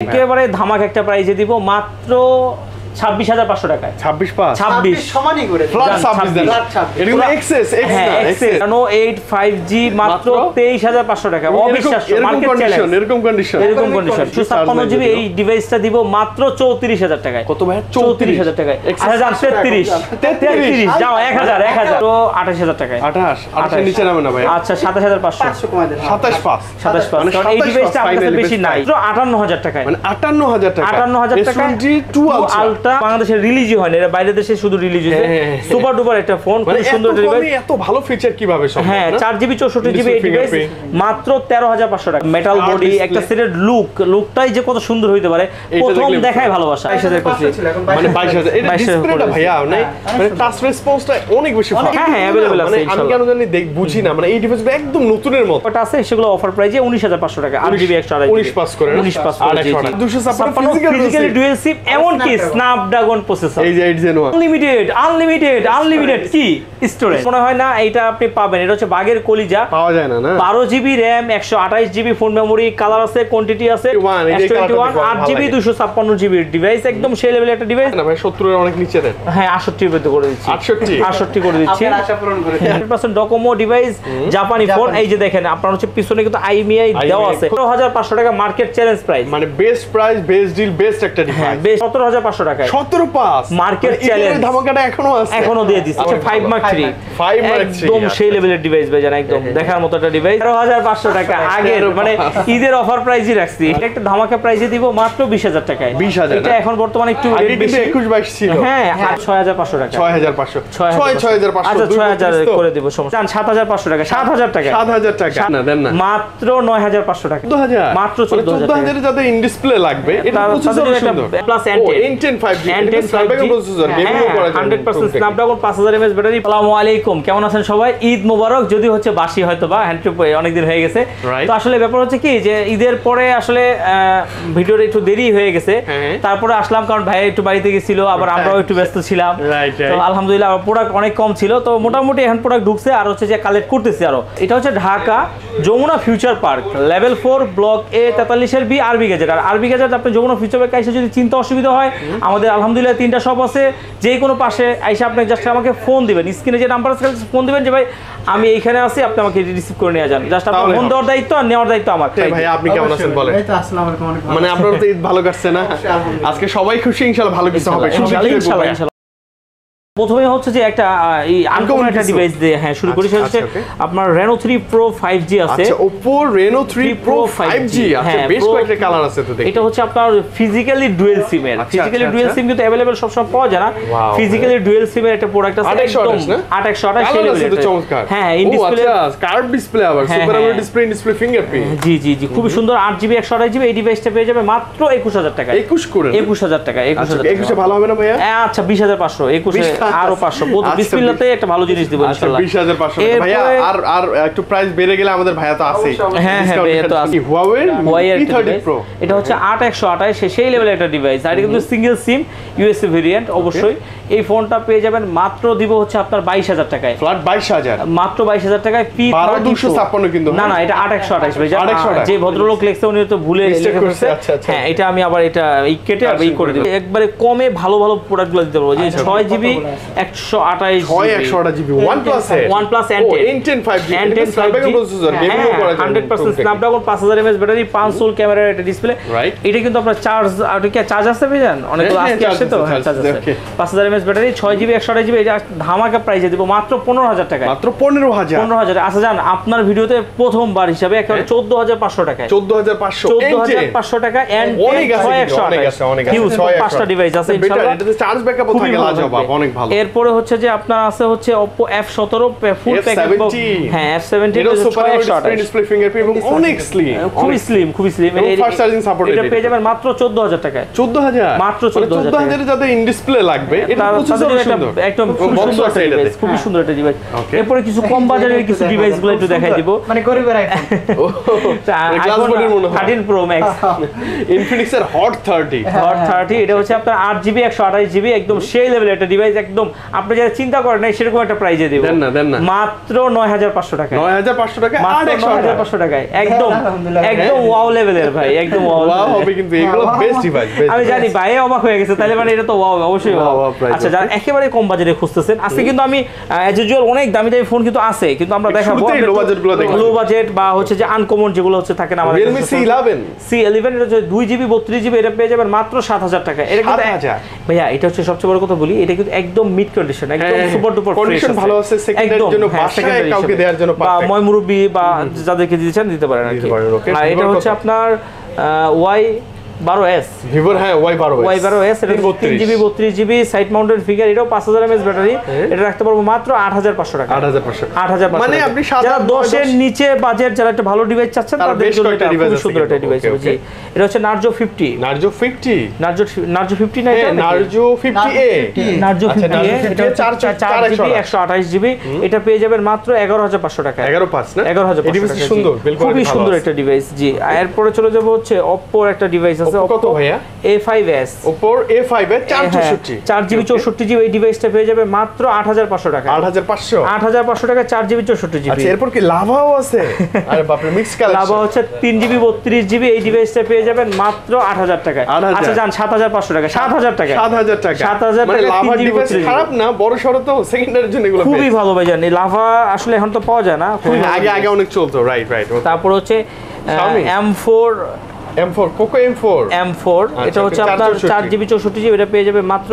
একেবারে ধামাক একটা প্রাইজে দিব। মাত্র ছাব্বিশ হাজার পাঁচশো টাকায়। ছাব্বিশ ছাব্বিশ। সমানই করে ফ্ল্যাট যান, ছাব্বিশ দেন। flat ছাব্বিশ। এটা কিন্তু এক্সেস এক্স না এক্সেস Exynos 8 5G মাত্র মাত্র? তেইশ হাজার পাঁচশো টাকা অবিশ্বাস্য এরকম কন্ডিশন এরকম কন্ডিশন এরকম একদমই কন্ডিশন কন্ডিশন। দুশো ছাপ্পান্ন জিবি এই ডিভাইসটা দিব মাত্র চৌত্রিশ হাজার টাকায়। কত ভাই? চৌত্রিশ। হাজার টাকায়। তেত্রিশ। তেত্রিশ। যাও এক হাজার এক হাজার। তো আঠাশ হাজার টাকায়। আঠাশ। আঠাশের নিচে নামে না ভাই। আচ্ছা সাতাশ হাজার পাঁচশো। পাঁচশো কমাই দেন। সাতাশ পাঁচ। সাতাশ পাঁচ। মানে এই ডিভাইসটা আপনার বেশি নাই। আটান্ন হাজার টাকায়। মানে আটান্ন হাজার টাকা আটান্ন হাজার টাকা টু আলট্রা আলট্রা বাংলাদেশে রিলিজই হয় না এটা বাইরের দেশে শুধু রিলিজ হয়েছে হ্যাঁ, হ্যাঁ, হ্যাঁ। সুপার ডুপার একটা ফোন মানে খুব সুন্দর ডিভাইস এত ভালো ফিচার কীভাবে সম্ভব হ্যাঁ না? চার জিবি চৌষট্টি জিবি এই ডিভাইস মাত্র তেরো হাজার পাঁচশো টাকা মেটাল বডি একটা সেটের লুক লুকটাই যে কত সুন্দর হইতে পারে প্রথম দেখায় ভালোবাসা বাইশ হাজার করছি মানে বাইশ হাজার এটা 22,000 ডিসপ্লেটা ভাইয়া নাই হ্যাঁ, মানে টাচ রেসপন্সটা অনেক বেশি। হ্যাঁ, হ্যাঁ, আছে, মানে আমি কেন জানি দেখ বুঝি না মানে এই ডিভাইসগুলো একদম নতুনের মতো ওটা আছে সেগুলো অফার প্রাইজে উনিশ হাজার পাঁচশো টাকা আট জিবি একশো আড়াই উনিশ পাস করে না? উনিশ পাস ছাপ্পান্ন physical physically chip। Dual SIM এমনকি Snapdragon। স্ন্যাপড্রাগন প্রসেসর এই যে eight gen one unlimited unlimited unlimited কি স্টোরেজ মনে হয় না এটা আপনি পাবেন। এটা হচ্ছে বাগের কলিজা। পাওয়া যায় না না? বারো জিবি র্যাম একশো আঠাইশ জিবি ফোন মেমোরি কালার আছে কোয়ান্টিটি আছে। 21, এই যে টোয়েন্টি ওয়ান colourটা দেখো, আট ভালো জিবি লাগে। দুশো ছাপ্পান্ন জিবির ডিভাইস একদম সেই লেভেলের একটা ডিভাইস না ভাই সত্তরের অনেক নিচে দেন। হ্যাঁ আটষট্টি পেতে করে দিচ্ছি। আটষট্টি? আটষট্টি করে দিচ্ছি। আপনার আশা পূরণ করে হান্ড্রেড পার্সেন্ট ডকোমো ডিভাইস জাপানি ফোন এই যে দেখেন আপনার হচ্ছে পিছনে কিন্তু আইমিআই দেওয়া আছে। পনেরো হাজার পাঁচশো টাকা মার্কেট চ্যালেঞ্জ প্রাইস মানে best price best deal best একটা হ্যাঁ ডিভাইস সতেরো হাজার পাঁচশো টাকায় সতেরো পাস। Market মানে ধামাকাটা এখনও আছে। এখনও দিয়ে দিচ্ছে। আচ্ছা, five mark three Five Mark three, একদম আচ্ছা, সেই লেভেলের ডিভাইস ভাইজান একদম। দেখার মতো একটা ডিভাইস তেরো হাজার পাঁচশো টাকা। আগের মানে ঈদের অফার প্রাইসই রাখছি। এটা একটা ধামাকা প্রাইসে দিব মাত্র বিশ হাজার টাকায়। 20,000 এটা এখন বর্তমানে একটু আগে বেশি। একুশ বাইশ ছিল। হ্যাঁ আর ছয় হাজার পাঁচশো টাকা। ছয় হাজার পাঁচশো। ছয় ছয় ছয় হাজার পাঁচশো আচ্ছা দুই ছয় হাজার বত্রিশ তো। করে দিব সমস্যা। চান সাত হাজার পাঁচশো টাকা সাত হাজার টাকা। সাত হাজার টাকা। না দেন না। মাত্র নয় হাজার পাঁচশো টাকা। চোদ্দ হাজার। মাত্র মানে 14,000 যাদের ইন ডিসপ্লে লাগবে এটা প্রসেসর তাদের একটা সুন্দর plus ও N10 N10 5G এটা Snapdragon 5G প্রসেসর গেমিং করা যায় হান্ড্রেড পার্সেন্ট টুকটাক। স্ন্যাপড্রাগন পাঁচ হাজার ব্যাটারি আসসালামু আলাইকুম। কেমন আছেন সবাই? ঈদ মোবারক যদি হচ্ছে বাসি হয়তো বা হ্যান্ড অনেকদিন হয়ে গেছে। তো আসলে ব্যাপার হচ্ছে কি যে ঈদের পরে আসলে ভিডিওটা একটু দেরি হয়ে গেছে। হ্যাঁ। তারপরে আসলাম কারণ ভাই একটু বাড়িতে গেছিল আবার আমরাও একটু ব্যস্ত ছিলাম। তো আলহামদুলিল্লাহ প্রোডাক্ট অনেক কম ছিল। তো মোটামুটি এখন প্রোডাক্ট ঢুকছে আর হচ্ছে যে কালেক্ট করতেছি আরও। এটা হচ্ছে Dhaka Jamuna Future Park level four block A তেতাল্লিশের B RB gazette আর আরবি গেজেট আপনি যমুনা ফিউচার পার্কে এসে যদি চিন্তা অসুবিধা হয় আমাদের আলহামদুলিল্লাহ তিনটা শপ আছে। যে কোনো পাশে আইসে আপনি জাস্ট আমাকে ফোন দিবেন। স্ক্রিনে যে নাম্বার আছে ফোন দিবেন যে ভাই আমি এইখানে আছি আপনি আমাকে রিসিভ করে নিয়ে যান। জাস্ট আপনার ফোন দেওয়ার দায়িত্ব আর নেওয়ার দায়িত্ব আমার। ভাই আপনি কেমন আছেন বলেন? এই তো আসসালামু আলাইকুম মানে আপনার তো ঈদ ভালো কাটছে না? আজকে সবাই খুশি ইনশাআল্লাহ ভালো কিছু হবে ইনশাআল্লাহ, সুখী ইনশাআল্লাহ, থাকব ভাইয়া। ইনশাআল্লাহ। প্রথমে হচ্ছে যে একটা এই আনকমন একটা ডিভাইস দিয়ে হ্যাঁ শুরু করি সেটা আচ্ছা, হচ্ছে আপনার Reno three pro five G আছে। আচ্ছা Oppo Reno 3 Pro 5G আচ্ছা হ্যাঁ, বেশ Pro- কয়েকটা কালার আছে তো দেখি। এটা হচ্ছে আপনার ফিজিক্যালি ডুয়েল সিমের আচ্ছা, ফিজিক্যালি আচ্ছা, ডুয়েল আচ্ছা। সিম কিন্তু অ্যাভেলেবল সবসময় পাওয়া যায় না। ফিজিক্যালি ডুয়েল সিমের একটা প্রোডাক্ট আছে 828 না? আট একশো আঠাশ কালার আছে তো চমৎকার। হ্যাঁ ইন ডিসপ্লে আচ্ছা কার্ভ ডিসপ্লে আবার super. AMOLED display display fingerprint জি জি জি খুবই সুন্দর আট জিবি একশো আঠাশ জিবি এই ডিভাইসটা পেয়ে যাবে মাত্র একুশ হাজার টাকা 21 করে না? একুশ হাজার টাকা একুশ আচ্ছা 21 ভালো হবে না ভাইয়া? হ্যাঁ, আচ্ছা বিশ হাজার পাঁচশো একুশে 20,000 আরও পাঁচশো। আচ্ছা, বিসমিল্লাতে একটা ভালো জিনিস দিব আচ্ছা 20500 ভাইয়া আর আর একটু প্রাইস বেড়ে গেলে আমাদের ভাইয়া তো অবশ্যই, হ্যাঁ, হ্যাঁ, ভাইয়া তো আছে। Huawei? P30। Pro এটা হচ্ছে আট একশো আঠাশ সেই লেভেলের একটা ডিভাইস আর কিন্তু সিঙ্গেল সিম ইউএসএ ভেরিয়েন্ট অবশ্যই। এই ফোনটা পেয়ে যাবেন মাত্র দিব হচ্ছে আপনার বাইশ হাজার টাকায়। ফ্ল্যাট 22000 মাত্র বাইশ হাজার টাকায় পি 12,256 কিন্তু, না হ্যাঁ? না এটা আট একশো আঠাশ ভাই। যে ভদ্রলোক লেখছে উনি তো ভুলে করছে। আচ্ছা, আচ্ছা। হ্যাঁ এটা আমি আবার এটা এই কেটে এই করে দেবো। একবারে কমে ভালো ভালো প্রোডাক্টগুলো দিতে পারব। যে আচ্ছা, ছয় জিবি একশো আঠাশ 6100 জিবি। OnePlus এর? OnePlus ও, N10 N10 5G N10 এটা Snapdragon 5G processor গেমিং করা হান্ড্রেড পার্সেন্ট স্ন্যাপড্রাগন পাঁচ হাজার এমএস ব্যাটারি পাঁচ সোল ক্যামেরার একটা ডিসপ্লে এটা কিন্তু আপনার চার্জ আর কি চার্জ আসতে পেয়ে অনেক হ্যাঁ, হ্যাঁ, আজকে আসছে তো? হ্যাঁ চার্জ charge আছে। আছে, পাঁচ হাজার এমএস ব্যাটারি ছয় জিবি একশো আঠাশ জিবি এটা ধামাকা প্রাইসে দিব মাত্র পনেরো হাজার টাকায়। মাত্র 15000 পনেরো হাজার। আচ্ছা জান আপনার ভিডিওতে প্রথমবার হিসাবে একেবারে চোদ্দ হাজার পাঁচশো টাকায়। 14500 চোদ্দ হাজার পাঁচশো টাকা অনেক ছয় একশো আঠাশ। অনেক আছে। Huge, ছয় একশো পাঁচটা ডিভাইস আছে চার্জ ব্যাকআপও খুবই ভালো। অনেক ভালো। এরপরে হচ্ছে যে আপনার আছে হচ্ছে Oppo F17 ফুল F70 হ্যাঁ F17 এটা সুপার ডিসপ্লে ফিঙ্গারপ্রিন্ট এবং অনেক স্লিম খুবই স্লিম খুবই স্লিম fast charging support এটা পেয়ে যাবেন মাত্র চোদ্দ হাজার টাকায়। 14000 মাত্র মানে 14,000 14,000 এর যাদের ইন ডিসপ্লে লাগবে এটা প্রসেসর সুন্দর। একদম box সুন্দর। ডিভাইস খুবই সুন্দর একটা ডিভাইস এরপরে কিছু কম বাজারের কিছু ডিভাইসগুলো একটু দেখাই দিব। মানে গরিবের আইফোন মানে glass body র মনে হয়। থার্টিন প্রো ম্যাক্স ইনফিনিক্স এর হট 30 হট থার্টি এটা হচ্ছে আপনার আট জিবি একশো আঠাশ জিবি একদম সেই লেভেলের একটা ডিভাইস একদম একদম আপনি যারা চিন্তা করেন নাই সেরকম একটা প্রাইজে দিব। দেন না, দেন না। মাত্র নয় হাজার পাঁচশো টাকা নয় হাজার পাঁচশো টাকা আর মাত্র একশো নয় হাজার টাকা পাঁচশো টাকায়। একদম একদম ওয়াও লেভেলের ভাই একদম ওয়াও Wow হবে কিন্তু এগুলো বেস্ট ডিভাইস আমি জানি ভাই অবাক হয়ে গেছে তাহলে মানে এটা তো ওয়াও অবশ্যই price আচ্ছা যারা একেবারে কম বাজেটে খুঁজতেছেন আজকে কিন্তু আমি অ্যাজ ইউজুয়াল অনেক দামি দামি ফোন কিন্তু আছে কিন্তু আমরা দেখাবো low budget গুলো দেখাবো। লো বাজেট বা হচ্ছে যে আনকমন যেগুলো হচ্ছে থাকে না আমাদের ইলেভেন সি ইলেভেন এটা হচ্ছে দুই জিবি বত্রিশ জিবি এটা পেয়ে যাবেন মাত্র সাত হাজার টাকা এটা কিন্তু 7,000 ভাইয়া এটা হচ্ছে সবচেয়ে বড় কথা বলি এটা কিন্তু একদম মিড কন্ডিশন একদম হ্যাঁ, সুপার ডুপার কন্ডিশন ভালো আছে, সেকেন্ডারির জন্য বাসায় কাউকে দেওয়ার জন্য বা perfect। ময় মুরব্বি বা যাদেরকে দিতে চান দিতে পারেন আর এটা হচ্ছে? আপনার ওয়াই বারো এস ভিভোর হ্যাঁ ওয়াই বারো ওয়াই বারো এস এটা তিন জিবি বত্রিশ জিবি সাইড মাউন্টেড ফিগার এটাও পাঁচ হাজার এমএস ব্যাটারি এটা রাখতে পারব মাত্র আট হাজার পাঁচশো টাকা। আট হাজার পাঁচশো। আট হাজার মানে আপনি যারা দশের নিচে বাজেট যারা একটা ভালো ডিভাইস চাচ্ছেন তাদের জন্য এটা খুবই সুন্দর একটা ডিভাইস জি এটা হচ্ছে Narzo fifty Narzo fifty Narzo Narzo fifty না এটা? নাকি? নার্জো ফিফটি এ নার্জো আচ্ছা, ফিফটি Narzo 50 এটা চার- চার জিবি আঠাশ। একশো আঠাশ জিবি এটা পেয়ে যাবেন মাত্র এগারো হাজার পাঁচশো টাকা এগারো পাঁচ না? এগারো হাজার সুন্দর খুবই সুন্দর একটা ডিভাইস জি। এরপরে চলে যাব হচ্ছে অপ্পোর একটা ডিভাইস আছে কত ভাইয়া? এই ডিভাইসটা পেয়ে যাবে মাত্র টাকা। টাকা আচ্ছা এরপর কি লাভাও আছে? আরে মিক্স লাভা হচ্ছে এই ডিভাইসটা পেয়ে যাবেন মাত্র টাকায়। আচ্ছা যান টাকা টাকা। টাকা। টাকা, ডিভাইস খারাপ না বড় তো সেকেন্ডারির জন্য এগুলো খুবই ভালো ভাই জানি লাভা আসলে এখন তো পাওয়া যায় না হ্যাঁ, আগে আগে অনেক চলতো রাইট রাইট তারপর হচ্ছে Xiaomi? M four M four M four M four আচ্ছা, এটা হচ্ছে আপনার চৌষট্টি। চার জিবি চৌষট্টি জিবি এটা পেয়ে যাবে মাত্র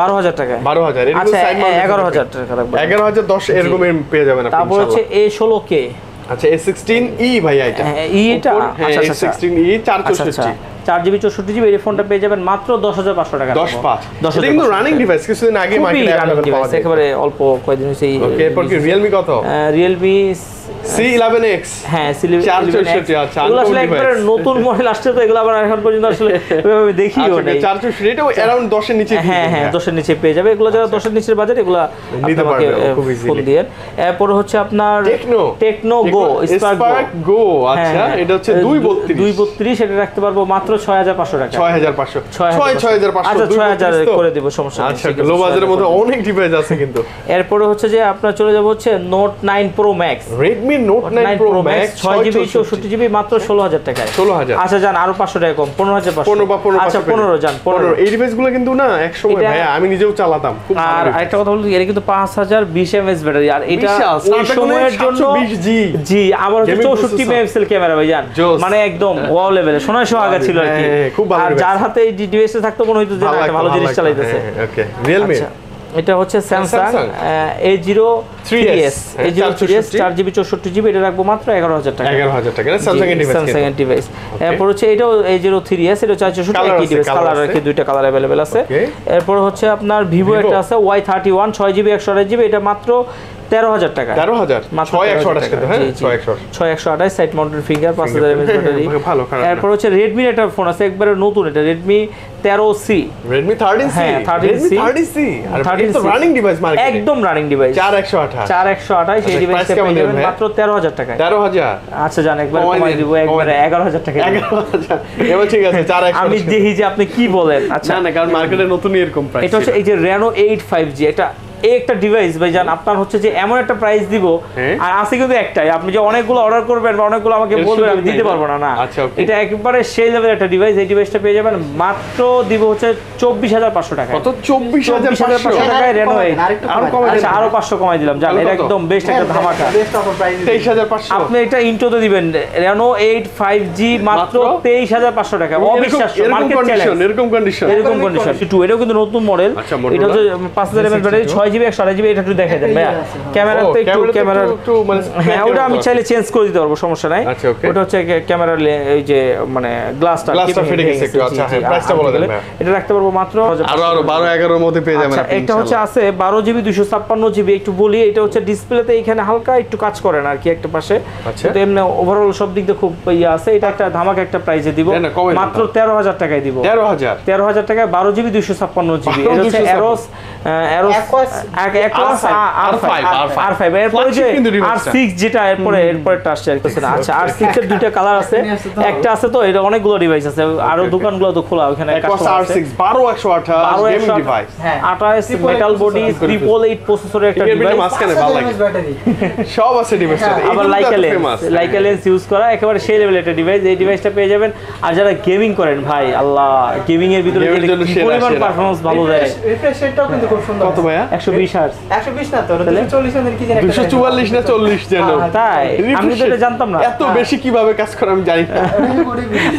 বারো হাজার টাকায় বারো হাজার এর আচ্ছা side mount এগারো display। হাজার টাকা রাখব এগারো হাজার দশ এরকম পেয়ে যাবেন আপনি তারপর হচ্ছে ইনশাআল্লাহ। এ ষোলো কে আচ্ছা এ সিক্সটিন ই ভাইয়া এটা হ্যাঁ, E এটা? হ্যাঁ আচ্ছা, আচ্ছা, আচ্ছা। সিক্সটিন ই চার আচ্ছা আচ্ছা জিবি চৌষট্টি জিবি এই ফোনটা পেয়ে যাবেন মাত্র দশ হাজার পাঁচশো টাকা দশ পাঁচ। দশ কিন্তু রানিং ডিভাইস কিছুদিন আগে মার্কেটে একেবারে অল্প কয়েকদিন হচ্ছে ওকে এরপর কি রিয়েলমি কত? রিয়েলমি হ্যাঁ সিলি- চার 11X চৌষট্টি, আচ্ছা, আসলে একবারে নতুন মডেল আসছে তো এগুলো আবার এখন পর্যন্ত আসলে ওইভাবে দেখিও নেই। চার চৌষট্টি এটাও অ্যারাউন্ড দশের নিচে হ্যাঁ হ্যাঁ নিচে পেয়ে যাবে। এগুলো যারা দশের নিচের বাজার এগুলো আচ্ছা। নিতে পারবে, খুব easily। দিয়ে। এরপর হচ্ছে আপনার Tecno Tecno go spark go আচ্ছা এটা হচ্ছে দুই বত্রিশ। দুই বত্রিশ এটা রাখতে পারব মাত্র ছয় হাজার পাঁচশো টাকা। ছয় হাজার পাঁচশো। ছয় ছয় ছয় হাজার পাঁচশো। আচ্ছা ছয় হাজার করে দিব সমস্যা আচ্ছা লো বাজারের মধ্যে অনেক ডিভাইস আছে কিন্তু। এরপরে হচ্ছে যে আপনার চলে যাব হচ্ছে note nine pro max Redmi note nine nine pro pro max max ছয় জিবি চৌষট্টি জিবি মাত্র ষোলো হাজার টাকায়। 16,000 আচ্ছা যান আরও পাঁচশো টাকা কম পনেরো হাজার পনেরো বা পনেরো আচ্ছা পনেরো যান পনেরো। পনেরো। এই ডিভাইস কিন্তু না এক ভাইয়া আমি নিজেও চালাতাম আর। আরেকটা কথা বলতে কিন্তু পাঁচ হাজার বিশ এমএস ব্যাটারি আর এটা ওই সময়ের জন্য 720G জি আবার হচ্ছে চৌষট্টি মেগাপিক্সেল ক্যামেরা ভাই মানে একদম ওয়াও লেভেলে সোনার সোহাগা ছিল কি? হ্যাঁ, হ্যাঁ, খুব ভালো আর যার হাতে এই ডিভাইসে থাকতো মনে হইতো যে একটা ভালো জিনিস চালাইতেছে। ওকে রিয়েলমি আচ্ছা, এটা হচ্ছে Samsung Samsung? A zero three 3S, S A zero three S চার জিবি চৌষট্টি জিবি এটা রাখব মাত্র এগারো হাজার টাকা। এগারো হাজার টাকা স্যামসাং এর ডিভাইস এরপর হচ্ছে এটাও এ জিরো থ্রি এস এটা চার চৌষট্টি একই ডিভাইস কালার আছে। আর কি দুইটা কালার অ্যাভেলেবেল আছে। এরপর হচ্ছে আপনার ভিভো Vivo? একটা আছে ওয়াই থার্টি ওয়ান ছয় জিবি একশো আঠাশ জিবি এটা মাত্র তেরো হাজার টাকা। তেরো হাজার? ছয় 13,000 একশো আঠাশ। ছয় একশো আঠাশ। সাইড মাউন্টেড ফিঙ্গার পাঁচ হাজার এমএস ব্যাটারি ভালো, এরপর হচ্ছে রেডমির একটা ফোন আছে একবারে নতুন এটা রেডমি তেরো C Redmi thirteen C 13C thirty C আর থার্টিন রানিং ডিভাইস মার্কেট একদম রানিং ডিভাইস চার একশো আঠাশ। চার একশো আঠাশ এই আচ্ছা, ডিভাইসটা পেয়ে যাবেন মাত্র তেরো হাজার টাকায়। তেরো হাজার। আচ্ছা জান একবার কমাই দিব একবারে। এগারো হাজার টাকা। এগারো হাজার। এবার ঠিক আছে চার আমি। দেখি যে আপনি কি বলেন। আচ্ছা। না না কারণ মার্কেটে নতুন এরকম প্রাইস এটা হচ্ছে এই যে রেনো এইট ফাইভ জি এটা এই একটা ডিভাইস ভাই জান আপনার হচ্ছে যে এমন একটা প্রাইস দিব হ্যাঁ। আর আছে কিন্তু একটাই। আপনি যে অনেকগুলো অর্ডার করবেন বা অনেকগুলো আমাকে বলবেন আমি দিতে না? পারব না না। আচ্ছা, এটা একেবারে সেই লেভেলের একটা ডিভাইস এই ডিভাইসটা পেয়ে যাবেন মাত্র দিব হচ্ছে চব্বিশ হাজার পাঁচশো টাকা কত? চব্বিশ হাজার পাঁচশো? টাকায় রেনো আচ্ছা আরও পাঁচশো কমাই দিলাম। জান এটা একদম বেস্ট একটা ধামাকা। price দিন। তেইশ হাজার পাঁচশো। আপনি এটা ইন্টোতে দিবেন। রেনো এইট ফাইভ জি মাত্র? তেইশ হাজার পাঁচশো টাকা। অবিশ্বাস্য এরকম মার্কেট কন্ডিশন চ্যালেঞ্জ এরকম কন্ডিশন এরকম কন্ডিশন টু এটাও কিন্তু নতুন মডেল আচ্ছা, এটা। হচ্ছে পাঁচ হাজার এমএল ব্যাটারি ছয় জিবি একশো আড়াই জিবি এটা একটু দেখে দেন ভাইয়া। ক্যামেরা তো একটু ক্যামেরাতে ক্যামেরা একটু- একটু মানে হ্যাঁ ওটা আমি চাইলে চেঞ্জ করে দিতে পারব সমস্যা নাই। আচ্ছা, ওটা হচ্ছে ক্যামেরার এই যে মানে গ্লাসটা Glassটা ফেটে গেছে একটু, আচ্ছা, হ্যাঁ, ভাইয়া। এটা রাখতে পারব মাত্র আরও আরও বারো এগারোর মধ্যে পেয়ে যাবেন আচ্ছা এটা হচ্ছে আছে বারো জিবি দুশো ছাপ্পান্ন জিবি একটু বলি এটা হচ্ছে ডিসপ্লেতে এখানে হালকা একটু কাজ করেন আর কি একটা পাশে। আচ্ছা। কিন্তু এমনি ওভারঅল সব দিক দিয়ে খুব ইয়ে আছে এটা একটা ধামাকা একটা প্রাইসে দিব। না, না, মাত্র তেরো হাজার টাকায় দিব। তেরো হাজার? তেরো হাজার টাকায় বারো জিবি দুইশো ছাপ্পান্ন জিবি এটা হচ্ছে 1256 Arrows Arrows Aquos Aquos R5, R5 R5, R5 এরপরে যে Flagship কিন্তু device টা। R6 যেটা এরপরে এরপরেটা আসছে আর কিছু না। আচ্ছা R6 এর দুইটা কালার আছে। নিয়ে আসছে তো। একটা আছে তো এটা অনেকগুলো ডিভাইস আছে। আরও দোকানগুলো তো খোলা ওখানে Aquos customer আছে। R6 12 128 বারো গেমিং একশো ডিভাইস হ্যাঁ। আঠাশ মেটাল বডি ট্রিপল এইট প্রসেসরের একটা সব আছে আবার Laika lens Laika lens use করা একেবারে সেই লেভেলের একটা ডিভাইস এই ডিভাইসটা পেয়ে যাবেন। আর যারা গেমিং করেন ভাই আল্লাহ গেমিং এর ভিতরে পরিমাণ সেরা। ভালো দেয়। রিফ্রেশ রেটটাও কিন্তু খুব সুন্দর কত ভাইয়া? 120 হার্জ 120 না তো 240 এর কি জানি 244 না 40 যেন? হ্যাঁ, তাই। আমি তো এটা জানতাম না। এত বেশি কীভাবে কাজ করে আমি জানি না।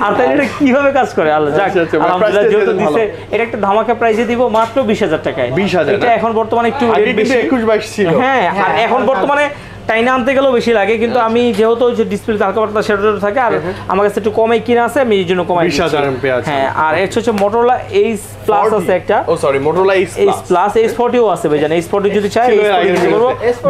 আর তাহলে এটা কীভাবে কাজ করে? আল্লাহ যাক আচ্ছা, আচ্ছা, আলহামদুলিল্লাহ যেহেতু দিছে এটা একটা ধামাকা প্রাইসে দিব মাত্র 20000 টাকায়। 20,000 এটা? এখন বর্তমানে একটু rate বেশি। 21 22 ছিল। হ্যাঁ আর হ্যাঁ, এখন বর্তমানে টাইনে আনতে গেলেও বেশি লাগে কিন্তু আমি যেহেতু যে ডিসপ্লে হালকা পাতলা সেটা থাকে আর আমার কাছে একটু কমে কিনা আছে আমি এই জন্য কমাই 20,000 দিচ্ছি। mAh আছে। হ্যাঁ আর এর হচ্ছে মোটরোলা এইচ প্লাস আছে একটা। ও sorry Motorola H H plus H ফোর্টিও আছে ভাইজান এইচ ফোর্টি যদি চাই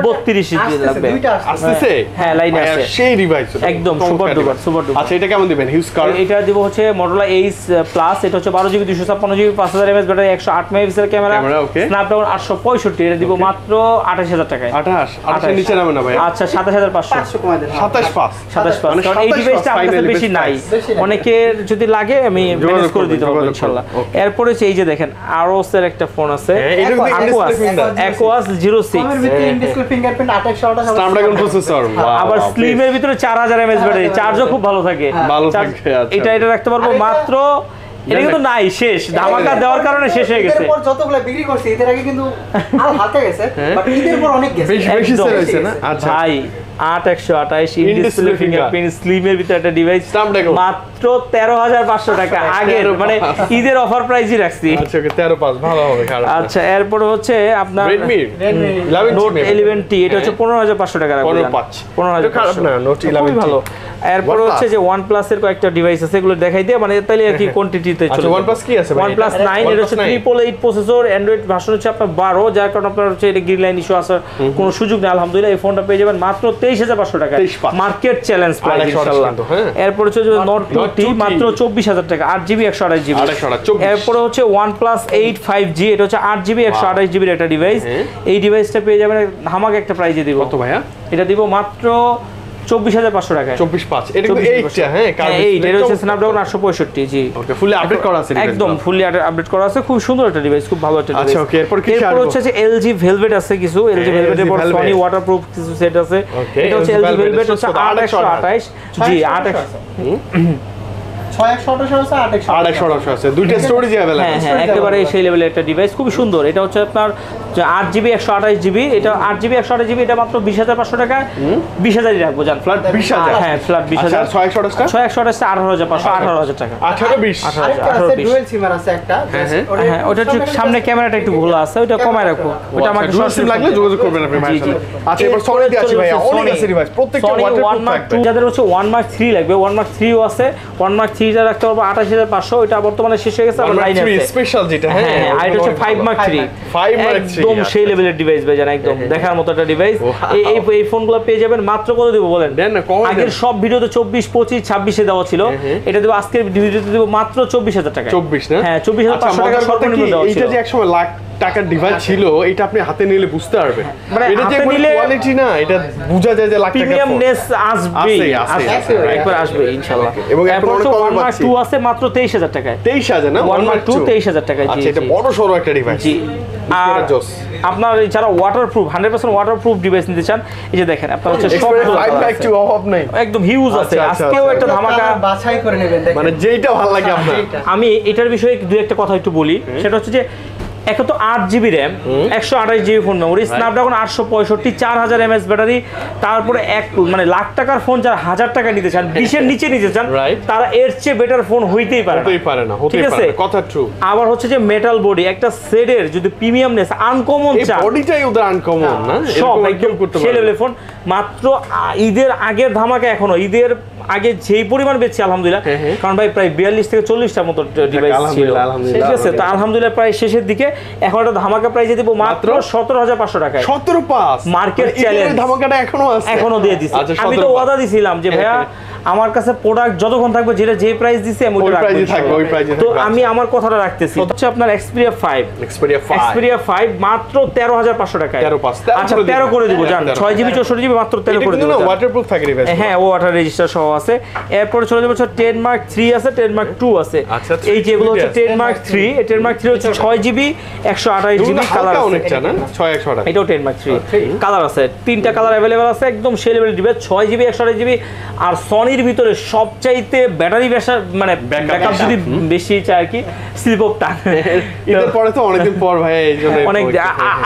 বত্রিশ ইঞ্চি লাগবে। আসতেছে। হ্যাঁ, লাইনে আছে। সেই ডিভাইস একদম, super duper, super duper। আচ্ছা এটা কেমন দিবেন? হিউজ কার এটা দিব হচ্ছে মোটরোলা এইচ প্লাস এটা হচ্ছে বারো জিবি দুশো ছাপ্পান্ন জিবি পাঁচ হাজার এমএস ব্যাটারি একশো আট মেগাপিক্সেল ক্যামেরা। স্ন্যাপড্রাগন আটশো পঁয়ষট্টি এটা দিব মাত্র আঠাশ হাজার টাকায়। 28 28 নিচে নামে না ভাই আচ্ছা সাতাশ হাজার পাঁচশো। 500 কমাই দেন 27 পাস সাতাশ পাঁচ মানে কারণ এই ডিভাইসটা আমার কাছে বেশি নাই। price। বেশি নাই। অনেকের যদি লাগে আমি ম্যানেজ করে দিতে পারব. এরপরে এই যে দেখেন আরোস এর একটা ফোন আছে। হ্যাঁ, ফিঙ্গারপ্রিন্ট 28 স্ন্যাপড্রাগন প্রসেসর আবার স্লিমের ভিতরে চার হাজার এমএস ব্যাটারি চার্জও খুব ভালো থাকে। ভালো থাকে, আচ্ছা। এটা এটা রাখতে পারব মাত্র এটা কিন্তু নাই শেষ। ধামাকা দেওয়ার কারণে শেষ হয়ে গেছে। এরপর যতগুলো বিক্রি করছি এদের আগে কিন্তু আর হাতে গেছে বাট ঈদের পর অনেক গেছে। বেশি বেশি সেল হয়েছে না? আচ্ছা। ভাই আট একশো আঠাইশ ডিসপ্লে ফিঙ্গারপ্রিন্ট স্লিমের ভিতরে একটা ডিভাইস মাত্র তেরো হাজার পাঁচশো টাকা। আগের মানে ঈদের অফার প্রাইসই রাখছি। আচ্ছা ওকে 13 পাস ভালো হবে আচ্ছা এরপরে হচ্ছে আপনার Redmi? Redmi 11 note eleven T এটা হচ্ছে পনেরো হাজার পাঁচশো টাকা রাখব 15 জান। পাঁচ। পনেরো হাজার এটা খারাপ না, Note 11 ভালো। এরপরে হচ্ছে যে ওয়ান কয়েকটা ডিভাইস আছে এগুলো দেখাই দিয়ে মানে তাহলে আর কি কোয়ান্টিটিতে আচ্ছা, চলে OnePlus কি আছে ওয়ান প্লাস নাইন এটা হচ্ছে triple eight processor Android version হচ্ছে আপনার বারো যার কারণে আপনার হচ্ছে এটা গ্রিন লাইন ইস্যু আসার কোনো সুযোগ নেই আলহামদুলিল্লাহ এই ফোনটা পেয়ে যাবেন। মাত্র তেইশ হাজার পাঁচশো টাকা। মার্কেট চ্যালেঞ্জ প্রাইস আড়াইশো আড়াইশো ইনশাল্লাহ। কিন্তু, হ্যাঁ। এরপর হচ্ছে নোট টু Note টি 2T মাত্র চব্বিশ হাজার টাকা আট জিবি একশো আঠাশ জিবি আড়াইশো আড়াই, 24 এরপরে হচ্ছে one plus eight five G এটা হচ্ছে আট জিবি একশো আঠাশ জিবির একটা ডিভাইস হ্যাঁ। এই ডিভাইসটা পেয়ে যাবেন হামাকে একটা প্রাইজে দিব। কত ভাইয়া? এটা দিব মাত্র চব্বিশ হাজার পাঁচশো টাকায়। 24 পাঁচ এটা কিন্তু 8 টা হ্যাঁ হ্যাঁ এইট এটা হচ্ছে স্ন্যাপড্রাগন আটশো পঁয়ষট্টি জি। ওকে ফুলি আপডেট করা আছে একদম ফুলি আপডেট করা আছে খুব সুন্দর একটা ডিভাইস খুব ভালো একটা আচ্ছা, ডিভাইস okay, এরপর কি এরপর হচ্ছে যে এলজি ভেলভেট আছে কিছু এলজি ভেলভেটের পর সনি ওয়াটারপ্রুফ কিছু সেট আছে। এটা হচ্ছে এলজি ভেলভেট হচ্ছে কত? 828 জি 8 ছয় একশো আঠাশ আছে আট একশো আড়াইশো আড়াইশো আছে। দুইটা স্টোরেজ হ্যাঁ একেবারে সেই লেভেলের একটা ডিভাইস খুবই সুন্দর। এটা হচ্ছে আপনার আট জিবি একশো আঠাশ জিবি এটা আট জিবি একশো আঠাশ জিবি এটা মাত্র বিশ হাজার পাঁচশো টাকা বিশ হাজারই রাখব জান। ফ্ল্যাট 20000 হ্যাঁ ফ্ল্যাট বিশ হাজার। আচ্ছা 6 টা? ছয় একশো আঠাশটা আঠারো হাজার পাঁচশো আঠারো। হাজার টাকা। আঠারো। আরেকটা আঠারো বিশ। ডুয়েল সিমার আছে একটা। হ্যাঁ। ওটা- সামনে ক্যামেরাটা একটু ভুল আছে ওটা কমায় রাখব। ওটা আমাকে ডুয়াল লাগলে যোগাযোগ করবেন আপনি ভাইয়ের জি, জি। সাথে। আচ্ছা এবার সনি আছে ভাইয়া। অনেক আছে ডিভাইস প্রত্যেকটা ওয়াটারপ্রুফ যাদের হচ্ছে ওয়ান মার্ক থ্রি লাগবে ওয়ান মার্ক থ্রিও আছে ওয়ান মার্ক থ্রি যা রাখতে পারব আঠাশ হাজার পাঁচশো বর্তমানে শেষ হয়ে গেছে লাইন আছে। স্পেশাল যেটা হ্যাঁ হ্যাঁ হ্যাঁ আর এটা হচ্ছে five mark three 5 Mark III, একদম আচ্ছা। সেই লেভেলের ডিভাইস ভাই একদম দেখার মতো একটা ডিভাইস এই এই- ফোনগুলো পেয়ে যাবেন মাত্র কত দিব বলেন? দেন না কম আগের সব ভিডিওতে চব্বিশ পঁচিশ ছাব্বিশে দেওয়া ছিল। এটা দেবো আজকের ভিডিওতে দেবো মাত্র চব্বিশ হাজার টাকা 24 না? হ্যাঁ চব্বিশ হাজার আচ্ছা, পাঁচশো টাকা সর্বনিম্ন দেওয়া ছিল। যে একসময় লাখ টাকার ডিভাইস ছিল এটা আপনি হাতে নিলে বুঝতে পারবেন। মানে এটা যে কোয়ালিটি না এটা বোঝা যায় যে লাখ টাকা প্রিমিয়ামনেস আছে, আসবে একবার আসবে ইনশাআল্লাহ এবং এখন এরপর অনেক ওয়ান মার্ক টু আছে মাত্র তেইশ হাজার টাকায়। তেইশ হাজার না? ওয়ান মার্ক টু তেইশ হাজার টাকায় আচ্ছা এটা বড় সড়ো একটা ডিভাইস জি। আর আপনার যারা waterproof hundred percent waterproof device নিতে চান এই যে দেখেন আপনার হচ্ছে সব ফাইভ লাখ টু অভাব নাই। একদম হিউজ আছে। আচ্ছা, আজকেও আচ্ছা। একটা ধামাকা বাছাই করে নেবেন মানে যেটা ভালো লাগে আপনার। আমি এটার বিষয়ে দু একটা কথা একটু বলি। সেটা হচ্ছে যে তো আট জিবি র্যাম একশো আঠাশ জিবি ফোন মেমোরি স্ন্যাপড্রাগন আটশো পঁয়ষট্টি চার হাজার এমএস ব্যাটারি তারপরে এক মানে লাখ টাকার ফোন যারা হাজার টাকা নিতে চান বিশের নিচে নিতে চান তারা এর চেয়ে বেটার ফোন হইতেই পারে হতেই পারে না ঠিক আছে? কথা ট্রু আবার হচ্ছে যে মেটাল বডি একটা সেডের যদি প্রিমিয়ামনেস আনকমন চান। বডিটাই ওদের আনকমন না? সব একদম কেউ করতে পারে লেভেলের ফোন মাত্র ঈদের আগের ধামাকা এখনও ঈদের আগে যেই পরিমাণ বেচছি আলহামদুলিল্লাহ। হ্যাঁ, হ্যাঁ। কারণ ভাই প্রায় বিয়াল্লিশ থেকে চল্লিশটার মতো ডিভাইস ছিল। ঠিক আছে? তো আলহামদুলিল্লাহ প্রায় শেষের দিকে এখন একটা ধামাকা প্রাইজে দিব মাত্র? সতেরো হাজার পাঁচশো টাকায়। সতেরো পাঁচ মার্কেট চ্যালেঞ্জ ধামাকাটা এখনও এখনও দিয়ে দিছি। আচ্ছা, আমি তো ওয়াদা দিছিলাম যে ভাইয়া আমার কাছে প্রোডাক্ট যতক্ষণ থাকবে যেটা যে প্রাইস দিছে আমি ওই ওইটা থাকবে, ওই price-ই তো আমি আমার কথাটা রাখতেছি। হচ্ছে আপনার Xperia five Xperia 5 Xperia five মাত্র তেরো হাজার পাঁচশো টাকায়। 13,500 আচ্ছা করে তেরো দিবেন। করে দিব হ্যাঁ, জান তেরো। ছয় জিবি চৌষট্টি জিবি মাত্র তেরো এটা করে দিব না জান। ওয়াটারপ্রুফ থাকে ডিভাইস হ্যাঁ ও ওয়াটার রেজিস্টার সহ আছে। এরপরে চলে যাবে হচ্ছে টেন মার্ক থ্রি আছে টেন মার্ক টু আছে। আচ্ছা, এই যেগুলো হচ্ছে আছে। Ten mark three ten mark three হচ্ছে ছয় জিবি একশো আঠাশ জিবি কালার আছে। 6 100 টাকা এটাও টেন মার্ক থ্রি কালার আছে। তিনটা কালার অ্যাভেলেবেল আছে একদম সে লেভেল দিবে ছয় জিবি একশো আঠাশ জিবি আর সনির ভিতরে সবচাইতে ব্যাটারি ব্যাসা মানে ব্যাকআপ যদি বেশি চাই আর কি স্লিপ অফ টান। ঈদের পরে তো অনেকদিন পর ভাই এই জন্য অনেক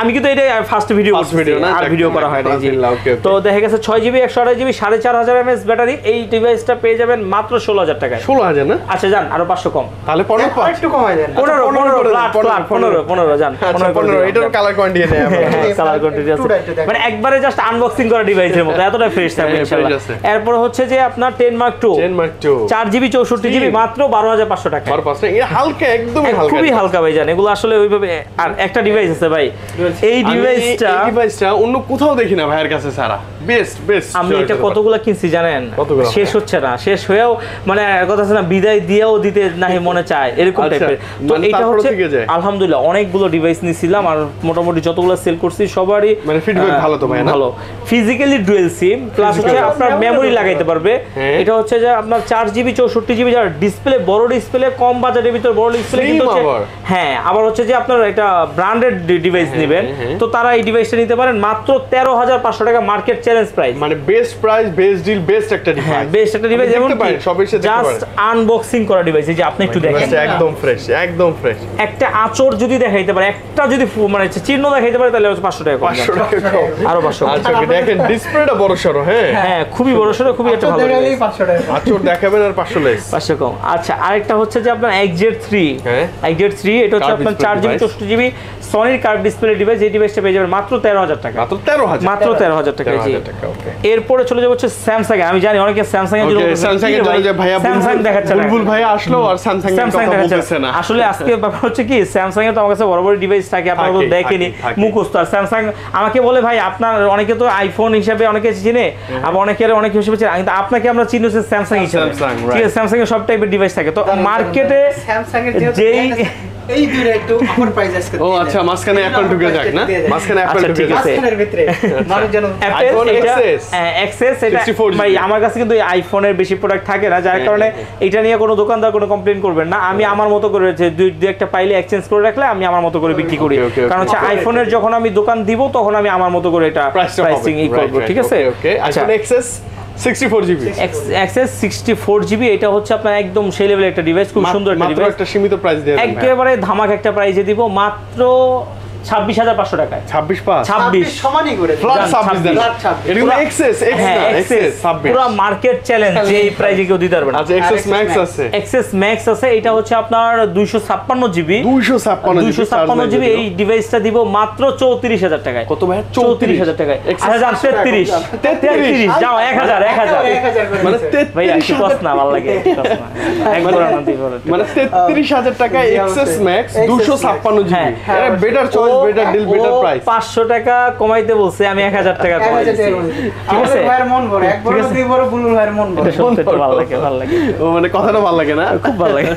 আমি কিন্তু এটা ফার্স্ট ভিডিও First video না? আর ভিডিও করা হয় না জি. তো দেখা গেছে ছয় জিবি একশো আঠাশ জিবি সাড়ে চার হাজার এমএস ব্যাটারি এই ডিভাইসটা পেয়ে যাবেন মাত্র ষোলো হাজার টাকায়। 16000 না? আচ্ছা যান আরও পাঁচশো কম। তাহলে 15 আর একটু দেন। পনেরো করে দেন, ফ্ল্যাট পনেরো, ফ্ল্যাট পনেরো পনেরো যান আচ্ছা পনেরো করে 15 এটার কালার কোয়ান্টিটি নেই কালার পারেন, কোয়ান্টিটি আছে। মানে একবারে জাস্ট আনবক্সিং করা ডিভাইসের মতো এতটা ফ্রেশ থাকবে হ্যাঁ, ইনশাআল্লাহ এরপর হচ্ছে যে আপনার টেন মার্ক টু 10 মার্ক 2 চার জিবি চৌষট্টি জিবি মাত্র বারো হাজার পাঁচশো টাকা। আর এটা হালকা একদমই হালকা খুবই হালকা ভাই জান এগুলো আসলে ওইভাবে আর একটা ডিভাইস আছে ভাই। এই ডিভাইসটা এই ডিভাইসটা অন্য কোথাও দেখি না ভাইয়ের কাছে সারা। বেস্ট বেস্ট আমি এটা কতগুলো কিনছি জানেন? শেষ হচ্ছে না। শেষ হয়েও মানে কথা আছে না বিদায় দিয়েও দিতে নাহি মনে চায়। এরকম আচ্ছা, টাইপের তো মানে এটা হচ্ছে? আলহামদুলিল্লাহ অনেকগুলো ডিভাইস নিছিলাম আর মোটামুটি যতগুলো সেল করছি সবারই মানে feedback ভালো তো ভাই, ভালো। ফিজিক্যালি ডুয়েল সিম প্লাস হচ্ছে আপনার মেমোরি লাগাইতে পারবে। হ্যাঁ। এটা হচ্ছে যে আপনার চার জিবি চৌষট্টি জিবি যার ডিসপ্লে বড় ডিসপ্লে কম বাজেটের ভিতর বড় ডিসপ্লে কিন্তু হচ্ছে হ্যাঁ আবার হচ্ছে যে আপনার একটা ব্র্যান্ডেড ডিভাইস নেবেন। হ্যাঁ। তো তারা এই ডিভাইসটা নিতে পারেন মাত্র তেরো হাজার পাঁচশো টাকা মার্কেট চ্যালেঞ্জ প্রাইস মানে best price best deal best একটা হ্যাঁ ডিভাইস বেস্ট একটা ডিভাইস যেমন সব এসে দেখতে জাস্ট আনবক্সিং করা ডিভাইস এই যে আপনি একটু দেখেন। একদম ফ্রেশ একদম ফ্রেশ একটা আঁচড় যদি দেখাইতে পারে একটা যদি মানে চিহ্ন দেখাইতে পারে তাহলে পাঁচশো টাকা কম 500 টাকা আরও পাঁচশো আচ্ছা দেখেন ডিসপ্লেটা বড় সরো হ্যাঁ। হ্যাঁ খুবই বড় সড়ো খুবই একটা ভালো দেখালেই device। টাকা। আচর দেখাবেন আর 500 লেস। পাঁচশো কম। আচ্ছা আরেকটা হচ্ছে যে আপনার এক্সজেড থ্রি হ্যাঁ। এক্সজেড থ্রি এটা হচ্ছে আপনার display জিবি device। চৌষট্টি জিবি সনির কার্ভ ডিসপ্লে ডিভাইস এই ডিভাইসটা পেয়ে যাবেন মাত্র তেরো হাজার টাকা। মাত্র 13000 মাত্র তেরো হাজার টাকা জি। 13000 টাকা ওকে এরপরে চলে যাব হচ্ছে স্যামসাং আমি জানি অনেকে স্যামসাং এর ওকে স্যামসাং এর জন্য ভাইয়া স্যামসাং দেখাচ্ছে না। বুলবুল ভাইয়া আসলো আর স্যামসাং এর কথা বলতেছে না। আসলে আজকে ব্যাপার হচ্ছে কি স্যামসাং এর তো আমার কাছে বড় বড় ডিভাইস থাকে আপনারা তো দেখেনি। মুখস্থ। আর স্যামসাং আমাকে বলে ভাই আপনার অনেকে তো আইফোন হিসাবে অনেকে চিনে আবার অনেকের অনেক হিসেবে চিনে। কিন্তু আপনাকে আমরা চিনি হচ্ছে স্যামসাং হিসাবে Samsung, ঠিক আছে স্যামসাং এর সব টাইপের ডিভাইস থাকে। তো মার্কেটে স্যামসাং এর যেই- এই দূরে একটু অফার প্রাইস আজকে ও আচ্ছা দেন। অ্যাপল ঢুকে যাক না? দিয়ে অ্যাপল আচ্ছা, ঢুকে আছে। মাঝখানের ভিতরে মানুষ যেন Apple iPhone এটা এটা ভাই আমার কাছে কিন্তু আইফোনের বেশি প্রোডাক্ট থাকে না যার কারণে এটা নিয়ে কোনো দোকানদার কোনো কমপ্লেন করবেন না। আমি আমার মতো করে যে দুই দুই একটা পাইলে এক্সচেঞ্জ করে রাখলে আমি আমার মতো করে বিক্রি করি. কারণ হচ্ছে আইফোনের যখন আমি দোকান দিব তখন আমি আমার মতো করে এটা প্রাইসিং ই করব ঠিক আছে? আচ্ছা। XS 64 GB XS sixty four GB এটা হচ্ছে আপনার একদম সেই লেভেলের একটা ডিভাইস খুব সুন্দর একটা ডিভাইস একটা সীমিত প্রাইস দিয়ে একেবারে ধামাক একটা প্রাইজে দিব মাত্র ছাব্বিশ হাজার পাঁচশো টাকায়। 26 ছাব্বিশ। সমানই করে দেন। প্লাস যান, 26 দেন 26 এটা কিন্তু এক্সএস এক্স হ্যাঁ না এক্সএস 26 পুরো মার্কেট চ্যালেঞ্জ যে এই প্রাইজে কেউ দিতে পারবে না। আচ্ছা ম্যাক্স আছে। এক্সেস ম্যাক্স আছে এটা হচ্ছে আপনার দুইশো ছাপ্পান্ন জিবি। 256 দুইশো ছাপ্পান্ন জিবি এই ডিভাইসটা দিব মাত্র চৌত্রিশ হাজার টাকায়। কত ভাই চৌত্রিশ হাজার টাকায়। আচ্ছা যান তেত্রিশ। তেত্রিশ যাও এক হাজার এক হাজার। হাজার মানে দিছে। ভাইয়া একটু 33000 কষ্ট না ভালো লাগে একটু কষ্ট না। একবার আনন্দ করে। মানে 33000 টাকা জি, ম্যাক্স XS 256 জিবি। হ্যাঁ। Better choice better deal better price পাঁচশো টাকা কমাইতে বলছে আমি এক হাজার টাকা এক কমাই হাজার দিচ্ছি। টাকা করে দিছে। ঠিক আছে? ভাইয়ের মন ভরে এক বড় দুই বড় বুলুল ভাইয়ের মন ভরে। এটা সত্যি ভালো লাগে ভালো লাগে। ও মানে কথাটা ভালো লাগে না? খুব ভালো লাগে।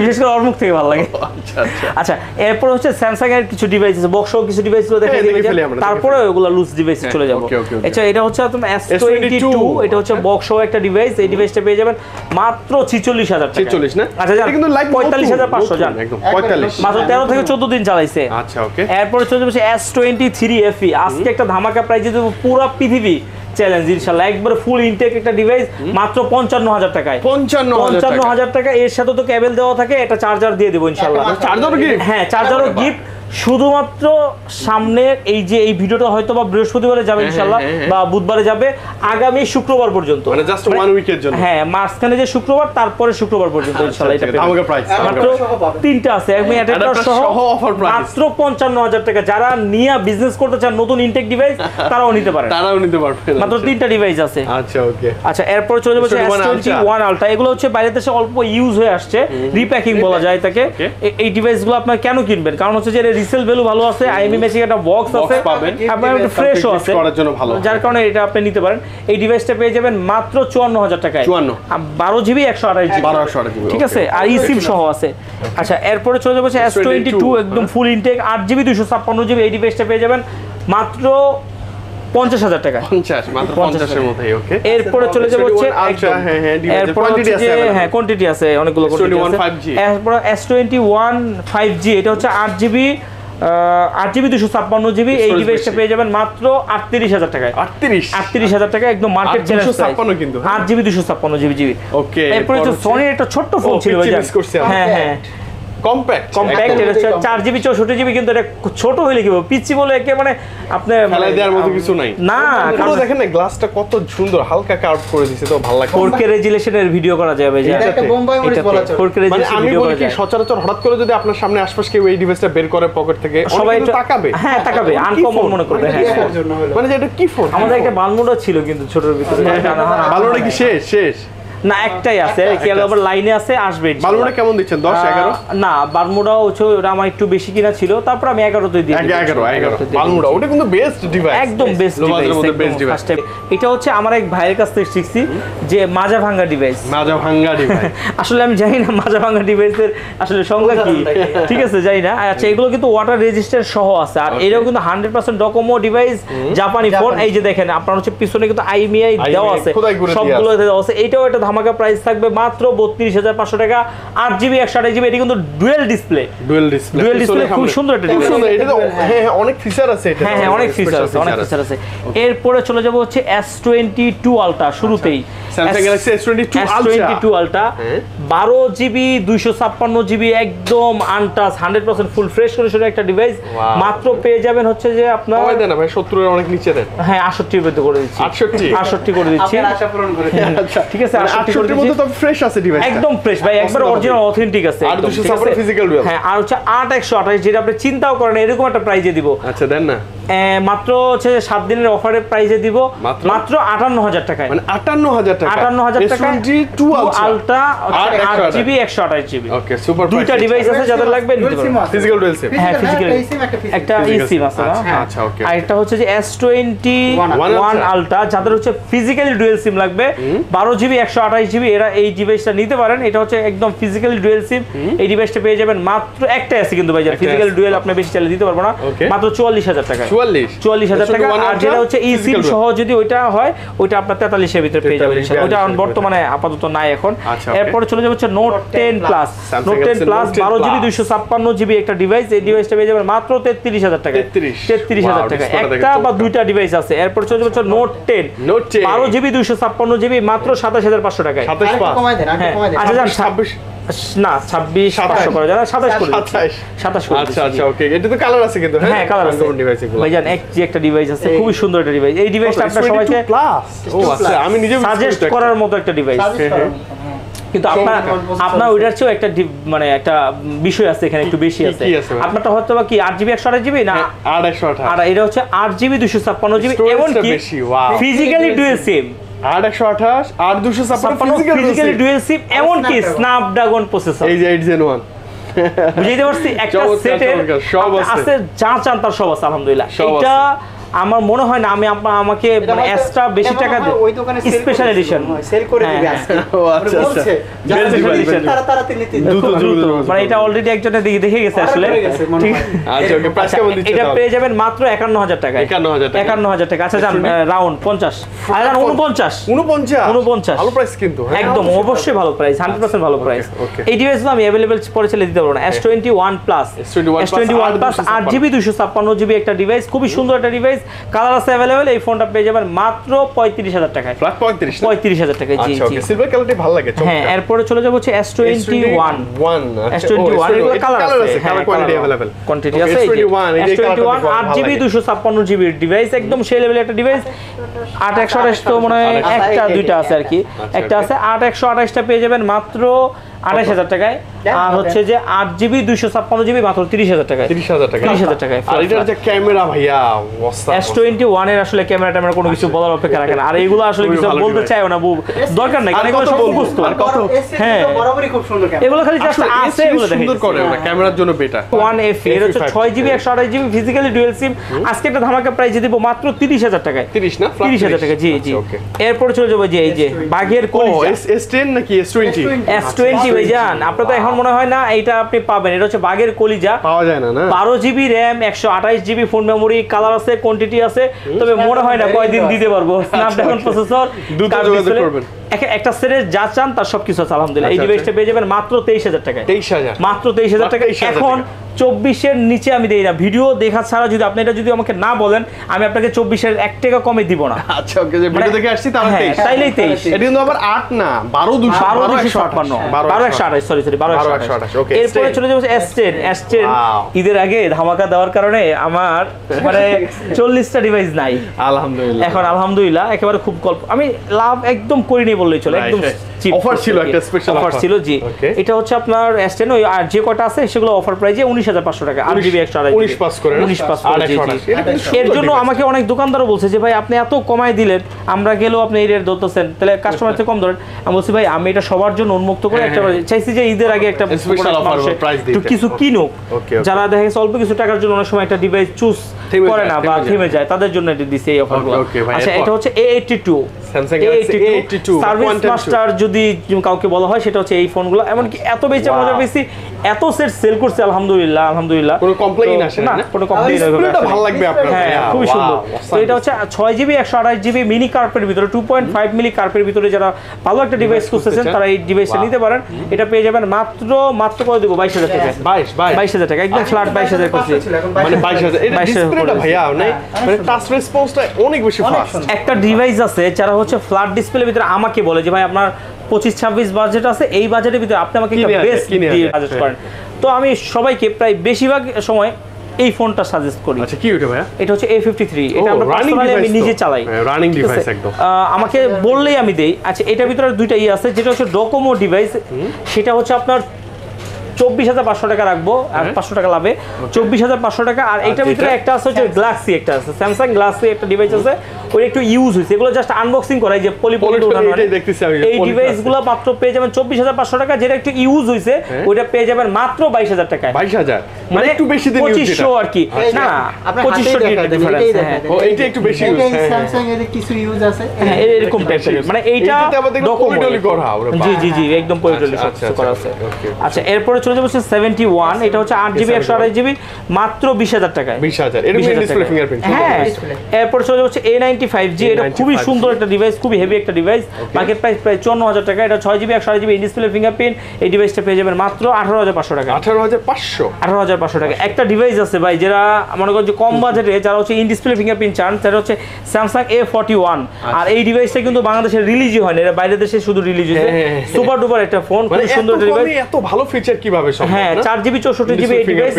বিশেষ করে ওর থেকে ভালো লাগে। আচ্ছা আচ্ছা। আচ্ছা এরপর হচ্ছে স্যামসাং এর কিছু ডিভাইস আছে বক্স কিছু ডিভাইসগুলো দেখা হ্যাঁ, দেখে তারপরে ওগুলো লুজ ডিভাইস চলে যাব. আচ্ছা এটা হচ্ছে আপনার S22 S22 এটা হচ্ছে বক্স একটা ডিভাইস এই ডিভাইসটা পেয়ে যাবেন মাত্র 46000 টাকা। 46 না? আচ্ছা কিন্তু লাইক 45500 জান একদম 45 মাত্র 13 থেকে 14 দিন চালাইছে। আচ্ছা ওকে এরপরে চলে যাবে এস টোয়েন্টি থ্রি এফি আজকে একটা ধামাকা প্রাইজে দেবো পুরো পৃথিবী চ্যালেঞ্জ ইনশাল্লাহ একবার ফুল ইনটেক একটা ডিভাইস মাত্র পঞ্চান্ন হাজার টাকায়। পঞ্চান্ন পঞ্চান্ন হাজার টাকা এর সাথে তো কেবল দেওয়া থাকে একটা চার্জার দিয়ে দেবো ইনশাল্লাহ চার্জার হ্যাঁ চার্জারও গিফট শুধুমাত্র সামনে এই যে এই ভিডিওটা হয়তো বা বৃহস্পতিবারে যাবে হ্যাঁ, ইনশাল্লাহ হ্যাঁ, হ্যাঁ। বা বুধবারে যাবে আগামী শুক্রবার পর্যন্ত। মানে জাস্ট ওয়ান উইকের জন্য। হ্যাঁ মাঝখানে যে শুক্রবার তারপরে শুক্রবার পর্যন্ত এটা আচ্ছা। প্রাইস মাত্র তিনটা আছে আমি সহ মাত্র পঞ্চান্ন হাজার টাকা। যারা নিয়ে বিজনেস করতে চান নতুন ইনটেক ডিভাইস তারাও নিতে পারেন। তারাও নিতে পারবে। মাত্র তিনটা ডিভাইস আছে। আচ্ছা ওকে আচ্ছা এরপরে চলে যাবে S21 ওয়ান আলট্রা এগুলো হচ্ছে বাইরে দেশে অল্প ইউজ হয়ে আসছে। রিপ্যাকিং বলা যায় তাকে এই ডিভাইসগুলো আপনার কেন কিনবেন? কারণ হচ্ছে যে রিসেল ভ্যালু ভালো আছে আইএমই ম্যাচিং একটা বক্স আছে। আপনার একটু ফ্রেশও আছে। করার জন্য ভালো। যার কারণে এটা আপনি নিতে পারেন। এই ডিভাইসটা পেয়ে যাবেন মাত্র চুয়ান্ন হাজার টাকায়। 54 বারো জিবি একশো আঠাশ জিবি 128 জিবি ঠিক আছে? আর ইসিম সহ আছে। আচ্ছা এরপরে চলে যাব এস টোয়েন্টি টু S22 একদম ফুল ইনটেক 8 জিবি দুশো ছাপ্পান্ন জিবি এই ডিভাইসটা পেয়ে যাবেন মাত্র পঞ্চাশ হাজার টাকা। পঞ্চাশ মাত্র পঞ্চাশের মধ্যেই ওকে এরপরে চলে যাব হচ্ছে S21 Ultra, একদম। হ্যাঁ, হ্যাঁ, আছে। হ্যাঁ কোয়ান্টিটি অনেকগুলো quantity S21 আছে। 5G এরপরে S twenty one five G এটা হচ্ছে আট জিবি আট জিবি দুশো ছাপ্পান্ন জিবি এই ডিভাইসটা পেয়ে যাবেন মাত্র আটত্রিশ হাজার টাকায়। আটত্রিশ? আটত্রিশ হাজার টাকা একদম মার্কেট 856 কিন্তু, হ্যাঁ? আট জিবি দুশো ছাপ্পান্ন জিবি জিবি Okay, এরপরে সনির একটা ছোট্ট ফোন ছিল করছি আমি। হ্যাঁ হ্যাঁ। কম্প্যাক্ট কম্প্যাক্ট এটা হচ্ছে চার জিবি চৌষট্টি জিবি কিন্তু এটা ছোট হইলে কি পিচ্ছি বলে একে মানে আপনি ফেলাই দেওয়ার মতো কিছু নাই। না পুরো দেখেন না গ্লাসটা কত সুন্দর হালকা কার্ভ করে দিছে তো ভালো ফোর রেজুলেশনের ভিডিও করা যাবে যে এটা একটা বোম্বাই মরিচ বলা চলে। মানে রেজুলেশন আমি ভিডিও বলি করা যায়। সচরাচর হঠাৎ করে যদি আপনার সামনে আশপাশ কেউ এই ডিভাইসটা বের করে পকেট থেকে সবাই তাকাবে। হ্যাঁ তাকাবে আনকমন মনে করবে হ্যাঁ। মানে যে এটা কি ফোন আমাদের একটা বালমুডা ছিল কিন্তু ছোটর ভিতরে বালুটা কি শেষ? শেষ। না একটাই আছে কি আবার লাইনে আছে আসবে। বালুটা কেমন দিচ্ছেন দশ এগারো? আহ, না বারমুডা হচ্ছে ওটা আমার একটু বেশি কিনা ছিল তারপর আমি এগারোতে দিয়ে এক- দিয়েছি। এগারো এগারো। 11 তে দিয়ে বালুটা দিয়েছি। ওটা কিন্তু বেস্ট ডিভাইস একদম বেস্ট ডিভাইস। এটা হচ্ছে আমার এক ভাইয়ের কাছ থেকে শিখছি যে মাজা ভাঙ্গা ডিভাইস মাজা ভাঙ্গা ডিভাইস আসলে আমি জানি না মাজা ভাঙ্গা ডিভাইসের আসলে সংজ্ঞা কি। ঠিক আছে জানি না। আচ্ছা এগুলো কিন্তু ওয়াটার রেজিস্টার সহ আছে। আর. এটাও কিন্তু হান্ড্রেড পার্সেন্ট ডকোমো ডিভাইস জাপানি ফোন এই যে দেখেন আপনার হচ্ছে পিছনে কিন্তু আইমিআই দেওয়া আছে। সবগুলো দেওয়া আছে। এইটাও একটা ধামাকা প্রাইস থাকবে মাত্র বত্রিশ হাজার পাঁচশো টাকা। আট জিবি একশো আঠাশ জিবি এটি কিন্তু dual display dual display Dual display খুব সুন্দর একটা খুব সুন্দর হ্যাঁ হ্যাঁ অনেক ফিচার আছে হ্যাঁ হ্যাঁ অনেক ফিচার আছে অনেক ফিচার আছে। এরপরে চলে যাব হচ্ছে এস টোয়েন্টি টু আলট্রা শুরুতেই। Samsung Galaxy S22 Ultra। Twenty two ultra হ্যাঁ। বারো জিবি দুইশো ছাপ্পান্ন জিবি একদম আনটাচ ফুল ফ্রেশ কন্ডিশনের একটা ডিভাইস মাত্র পেয়ে যাবেন হচ্ছে যে আপনার কমাই দেন ভাই 70 এর অনেক নিচে দেন। হ্যাঁ করে দিচ্ছি। 68 আটষট্টি করে দিচ্ছি। আপনার আশা পূরণ করে আচ্ছা ঠিক আছে, 68 এর মধ্যে তো ফ্রেশ আছে ডিভাইস একদম ফ্রেশ ভাই একবার অরিজিনাল অথেন্টিক আছে আর একদম, 200 ঠিক ছাপ্পান্ন আছে? physical dual। হ্যাঁ আর হচ্ছে আট একশো আঠাশ যেটা আপনি চিন্তাও করেন এরকম একটা প্রাইজে দিব। আচ্ছা দেন না। মাত্র হচ্ছে সাত দিনের অফারে প্রাইজে দিব। মাত্র? আটান্ন হাজার টাকায়। মানে 58000 টাকা। আটান্ন হাজার টাকা S22 Ultra আলট্রা আট জিবি একশো আঠাশ জিবি ওকে সুপার দুইটা ডিভাইস আছে যাদের লাগবে। Physical dual SIM। হ্যাঁ ফিজিক্যাল একটা আছে আচ্ছা, আচ্ছা, okay, আর একটা হচ্ছে যে এস টোয়েন্টি ওয়ান আলট্রা যাদের হচ্ছে ফিজিক্যালি ডুয়েল সিম লাগবে বারো জিবি একশো আঠাশ জিবি এরা এই ডিভাইসটা নিতে পারেন। এটা হচ্ছে একদম ফিজিক্যালি ডুয়েল সিম এই ডিভাইসটা পেয়ে যাবেন মাত্র একটা আছে কিন্তু ভাই ফিজিক্যাল ডুয়েল আপনি বেশি চালিয়ে দিতে পারব না। মাত্র চুয়াল্লিশ হাজার টাকা 44 চুয়াল্লিশ হাজার টাকা। আর যেটা হচ্ছে ই সিম সহ যদি ওইটা হয় ওইটা আপনার তেতাল্লিশের ভিতরে পেয়ে যাবেন ইনশাআল্লাহ। ওইটা 42 বর্তমানে আপাতত নাই এখন। আচ্ছা, চলে যাবে হচ্ছে note ten plus note ten Galaxy plus Note 10 বারো জিবি জিবি একটা ডিভাইস এই ডিভাইসটা পেয়ে যাবেন মাত্র তেত্রিশ হাজার টাকা 33 তেত্রিশ হাজার Wow, টাকা display টা দেখে একটা বা দুইটা ডিভাইস আছে। এরপর চলে যাবে হচ্ছে নোট টেন Note 10 বারো জিবি দুইশো ছাপ্পান্ন জিবি মাত্র সাতাশ হাজার পাঁচশো টাকায়। 27 কমায় দেন, আরেকটু কমায় দেন। আচ্ছা 26 না ছাব্বিশ পাঁচশো করে যান সাতাশ করে দিচ্ছি। 27 সাতাশ করে আচ্ছা আচ্ছা ওকে এটা তো কালার আছে কিন্তু হ্যাঁ? কালার আছে। ডিভাইস ভাইজান এক যে একটা ডিভাইস আছে খুবই সুন্দর একটা ডিভাইস এই ডিভাইসটা আপনার সবাইকে ও আচ্ছা আমি নিজে সাজেস্ট করার মতো একটা ডিভাইস হ্যাঁ। কিন্তু আপনার আপনার ওইটার চেয়েও একটা মানে একটা বিষয় আছে এখানে একটু বেশি আছে। আছে আপনারটা হয়তো বা কি আট জিবি একশো আঠাশ জিবি না? 128 আর এটা হচ্ছে আট জিবি দুশো ছাপ্পান্ন জিবি এমনকি. ফিজিক্যালি ডুয়েল সিম আর 128 আর 256 ফিজিক্যাল ফিজিক্যালি ডুয়েল সিম এমনকি স্ন্যাপড্রাগন প্রসেসর এই যে 8 Gen 1 বুঝতে পারছি? একটা সেটের সব আছে। আছে যা চান তার সব আছে আলহামদুলিল্লাহ। এটা আমার মনে হয় না আমি আমাকে এটা মানে এক্সট্রা বেশি টাকা মনে ওই দোকানে স্পেশাল এডিশন sell করে দিবে আজকে। ও আচ্ছা, ওরা বলছে, আচ্ছা। তারা তাড়াতাড়ি নিতে দ্রুত, খুব দ্রুত, দ্রুত দ্রুত, মানে এটা অলরেডি একজনে দেখে দেখে গেছে আসলে। মনে। আচ্ছা ওকে প্রাইস আচ্ছা, কেমন দিচ্ছে এটা পেয়ে যাবেন মাত্র একান্ন হাজার টাকায়। 51,000 টাকা। একান্ন হাজার টাকা। আচ্ছা যান রাউন্ড পঞ্চাশ। আর যান উনপঞ্চাশ 49 49 ভালো প্রাইস কিন্তু হ্যাঁ। একদম অবশ্যই ভালো প্রাইস হান্ড্রেড পার্সেন্ট ভালো প্রাইস. এই ডিভাইসগুলো আমি অ্যাভেলেবেল পরে ছেলে দিতে পারব না। S twenty one plus S21 S twenty one plus আট জিবি দুশো ছাপ্পান্ন জিবি একটা ডিভাইস খুবই সুন্দর একটা ডিভাইস প্রাইস কালার আছে अवेलेबल এই ফোনটা পেয়ে যাবেন মাত্র পঁয়ত্রিশ হাজার টাকায়। পঁয়ত্রিশ পঁয়ত্রিশ 35000 টাকায় জি জি। সিলভার কালারটি ভালো লাগে চমৎকার। হ্যাঁ এরপরে চলে যাব হচ্ছে S21 1 S21 কালার আছে। কালার কোয়ালিটি अवेलेबल কোয়ান্টিটি আছে এস টোয়েন্টি ওয়ান আট জিবি দুশো ছাপ্পান্ন জিবির ডিভাইস একদম সেই লেভেলের একটা ডিভাইস আট একশো আঠাশ তো মনে হয় একটা দুইটা আছে আর কি। একটা আছে আট একশো আঠাশটা পেয়ে যাবেন মাত্র আঠাশ হাজার টাকায়। আর হচ্ছে যে আট জিবি দুইশো ছাপ্পান্ন জিবি মাত্র তিরিশ হাজার টাকায়। তিরিশ হাজার টাকা 30,000 টাকায়, আর এটার যে ক্যামেরা ভাইয়া এস টোয়েন্টি ওয়ানের আসলে ক্যামেরা ট্যামেরা কোনো কিছু বলার অপেক্ষা রাখে না। আর এগুলো আসলে কিছু বলতে। না বউ দরকার নাই কারণ এগুলো সব মুখস্থ। হ্যাঁ। খুব সুন্দর এগুলো খালি জাস্ট আছে SE এগুলো সুন্দর করে ওটা ক্যামেরার জন্য বেটার ওয়ান এফ এর হচ্ছে FE5 ছয় জিবি একশো আঠাশ জিবি ফিজিক্যালি ডুয়েল সিম আজকে একটা ধামাকা প্রাইজে দিব মাত্র তিরিশ হাজার টাকায়। 30 না? তিরিশ হাজার টাকা জি জি। আচ্ছা. এরপরে চলে যাব যে এই যে বাঘের এস এস টেন নাকি এস টোয়েন্টি এস টোয়েন্টি ভাইজান আপনার তো এখন মনে হয় না এটা আপনি পাবেন। এটা হচ্ছে বাঘের কলিজা। পাওয়া যায় না না? বারো জিবি র্যাম একশো আঠাশ জিবি ফোন মেমোরি কালার আছে কোয়ান্টিটি আছে তবে মনে হয় না কয়দিন দিতে পারব। স্ন্যাপড্রাগন প্রসেসর দুটো যোগাযোগ করবেন। একটা সেটের যা চান তার সবকিছু আছে আলহামদুলিল্লাহ। এই আচ্ছা, ডিভাইসটা পেয়ে যাবেন মাত্র তেইশ হাজার টাকায়। তেইশ হাজার। মাত্র তেইশ হাজার টাকা এখন চব্বিশের নিচে আমি দেই না। ভিডিও দেখা ছাড়া যদি আপনি এটা যদি আমাকে না বলেন আমি আপনাকে চব্বিশের এক টাকা কমে দিব না। আচ্ছা ওকে যে ভিডিও দেখে আসছি তাহলে তাইলেই তেইশ। এটা কিন্তু আবার আট না বারো দুশো বারো দুশো ছাপ্পান্ন। বারো একশো আঠাশ সরি সরি বারো একশো আঠাশ। আঠাশ, এরপরে চলে যাব এস টেন এস টেন ঈদের আগে ধামাকা দেওয়ার কারণে আমার মানে চল্লিশটা ডিভাইস নাই। আলহামদুলিল্লাহ। এখন আলহামদুলিল্লাহ একেবারে খুব গল্প। আমি লাভ একদম করিনি বললেই চলে একদম অফার ছিল একটা স্পেশাল অফার ছিল জি। এটা হচ্ছে আপনার S10 ওই আর যে কটা আছে সেগুলো অফার প্রাইজে 19500 টাকা 8GB 128 19 পাস করে 19 পাস করে এর জন্য আমাকে অনেক দোকানদারও বলছে যে ভাই আপনি এত কমায় দিলেন আমরা গেলেও আপনি এই রেট তাহলে কাস্টমার থেকে কম ধরেন। আমি বলছি ভাই আমি এটা সবার জন্য উন্মুক্ত করে একটা চাইছি যে ঈদের আগে একটা স্পেশাল অফার প্রাইস দিতে। কিছু কিনুক। যারা দেখে অল্প কিছু টাকার জন্য অনেক সময় একটা ডিভাইস চুজ করে না বা থেমে যায়। তাদের জন্য এটা দিছি এই অফারগুলো আচ্ছা এটা হচ্ছে A82 স্যামসাং এই যারা ভালো একটা ডিভাইস খুঁজতেছেন তারা এই ডিভাইসটা নিতে পারেন। এটা পেয়ে যাবেন মাত্র মাত্র করে দেবো? বাইশ হাজার টাকা। বাইশ হাজার টাকা একদম ফ্ল্যাট 22000 করছি। মানে 22000 এটা ভাইয়া অনেক বেশি একটা ডিভাইস আছে যারা হচ্ছে ফ্ল্যাট ডিসপ্লের ভিতরে আমাকে বলে যে ভাই আপনার পঁচিশ ছাব্বিশ বাজেট আছে এই বাজেটের ভিতরে আপনি আমাকে একটা বেস্ট দিয়ে সাজেস্ট হ্যাঁ। করেন। তো আমি সবাইকে প্রায় বেশিরভাগ সময় এই ফোনটা সাজেস্ট করি। আচ্ছা কি ওটা ভাইয়া? এটা হচ্ছে এ ফিফটি থ্রি এটা আমরা পার্সোনালি আমি নিজে চালাই। হ্যাঁ, ঠিক আছে? device একদম। আমাকে বললেই আমি দেই। আচ্ছা এটার ভিতরে দুইটা ইয়ে আছে যেটা হচ্ছে ডোকোমো ডিভাইস সেটা হচ্ছে আপনার চব্বিশ হাজার পাঁচশো টাকা রাখব আর হ্যাঁ। পাঁচশো টাকা লাভে। চব্বিশ হাজার পাঁচশো টাকা আর এটার ভিতরে একটা আছে হচ্ছে গ্লাক্সি একটা আছে। স্যামসাং গ্লাক্সি একটা ডিভাইস আছে। ওই একটু ইউজ হয়েছে। এগুলো জাস্ট আনবক্সিং করাই যে পলি পলি আমি, এই poly ডিভাইসগুলো মাত্র পেয়ে যাবেন চব্বিশ হাজার পাঁচশো টাকা যেটা একটু ইউজ হয়েছে হ্যাঁ। ওইটা পেয়ে যাবেন মাত্র বাইশ হাজার টাকায়। বাইশ হাজার? মানে একটু বেশি দিন পঁচিশশো। আর কি। এই না পঁচিশশো হ্যাঁ দেন। ও, এইটা একটু বেশি হ্যাঁ, Samsung এর কিছু ইউজ আছে। হ্যাঁ এরকম টাইপের মানে এইটা docomo করা, জি জি জি একদম পলিটলি আচ্ছা, আচ্ছা, করা আচ্ছা, আছে. আচ্ছা এরপরে চলে যাব সেভেন্টি ওয়ান এটা হচ্ছে আট জিবি একশো আড়াই জিবি মাত্র বিশ হাজার টাকায়। 20,000 এটা 20,000 display টাকায়। fingerprint, হ্যাঁ। এরপর চলে যাচ্ছে এ নাইনটি এটা খুবই সুন্দর একটা ডিভাইস খুবই হেভি একটা ডিভাইস মার্কেট প্রাইস প্রায় চুয়ান্ন হাজার টাকা এটা ছয় জিবি একশো আড়াই জিবি ডিসপ্লে ফিঙ্গারপ্রিন্ট এই ডিভাইসটা পেয়ে যাবেন মাত্র আঠারো হাজার পাঁচশো টাকা। আঠারো হাজার পাঁচশো? আঠারো হাজার পাঁচশো টাকা। একটা ডিভাইস আছে ভাই যারা মনে করেন যে কম বাজেটে যারা হচ্ছে ইন ডিসপ্লে ফিঙ্গারপ্রিন্ট চান সেটা হচ্ছে স্যামসাং এ ফর্টি ওয়ান আর এই ডিভাইসটা কিন্তু বাংলাদেশে রিলিজই হয় না এটা বাইরের দেশে শুধু রিলিজ হয়েছে হ্যাঁ, হ্যাঁ, হ্যাঁ। সুপার ডুপার একটা ফোন মানে খুব সুন্দর ডিভাইস এত ভালো ফিচার কীভাবে সম্ভব হ্যাঁ না? চার জিবি চৌষট্টি জিবি এই ডিভাইস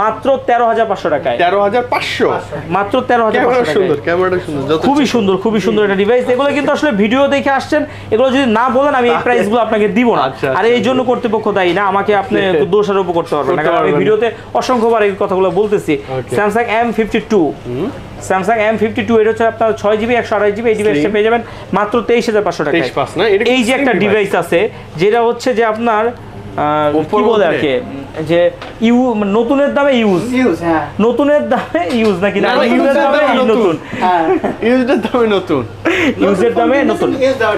মাত্র তেরো হাজার পাঁচশো টাকায়। তেরো হাজার পাঁচশো? মাত্র তেরো হাজার সুন্দর ক্যামেরাটা সুন্দর। খুবই সুন্দর খুবই সুন্দর একটা ডিভাইস এগুলো কিন্তু আসলে ভিডিও দেখে আসছেন। এগুলো যদি না বলেন আমি এই প্রাইসগুলো আপনাকে দিব না। আচ্ছা, আর এই জন্য কর্তৃপক্ষ দায়ী না। আমাকে আপনি দোষারোপ করতে পারবেন না। কারণ আমি ভিডিওতে অসংখ্যবার এই কথাগুলো বলতেছি. Samsung M fifty two Samsung M fifty two এটা হচ্ছে আপনার ছয় জিবি একশো আড়াই জিবি এই ডিভাইসটা। পেয়ে যাবেন মাত্র তেইশ হাজার পাঁচশো টাকা 23,500 না? এই যে একটা ডিভাইস আছে যেটা হচ্ছে যে আপনার কি বলে আর কি যে ইউ নতুনের দামে ইউজ। ইউজ হ্যাঁ। নতুনের দামে ইউজ নাকি না? ইউজের দামে নতুন। হ্যাঁ। ইউজের দামে নতুন। ইউজের দামে নতুন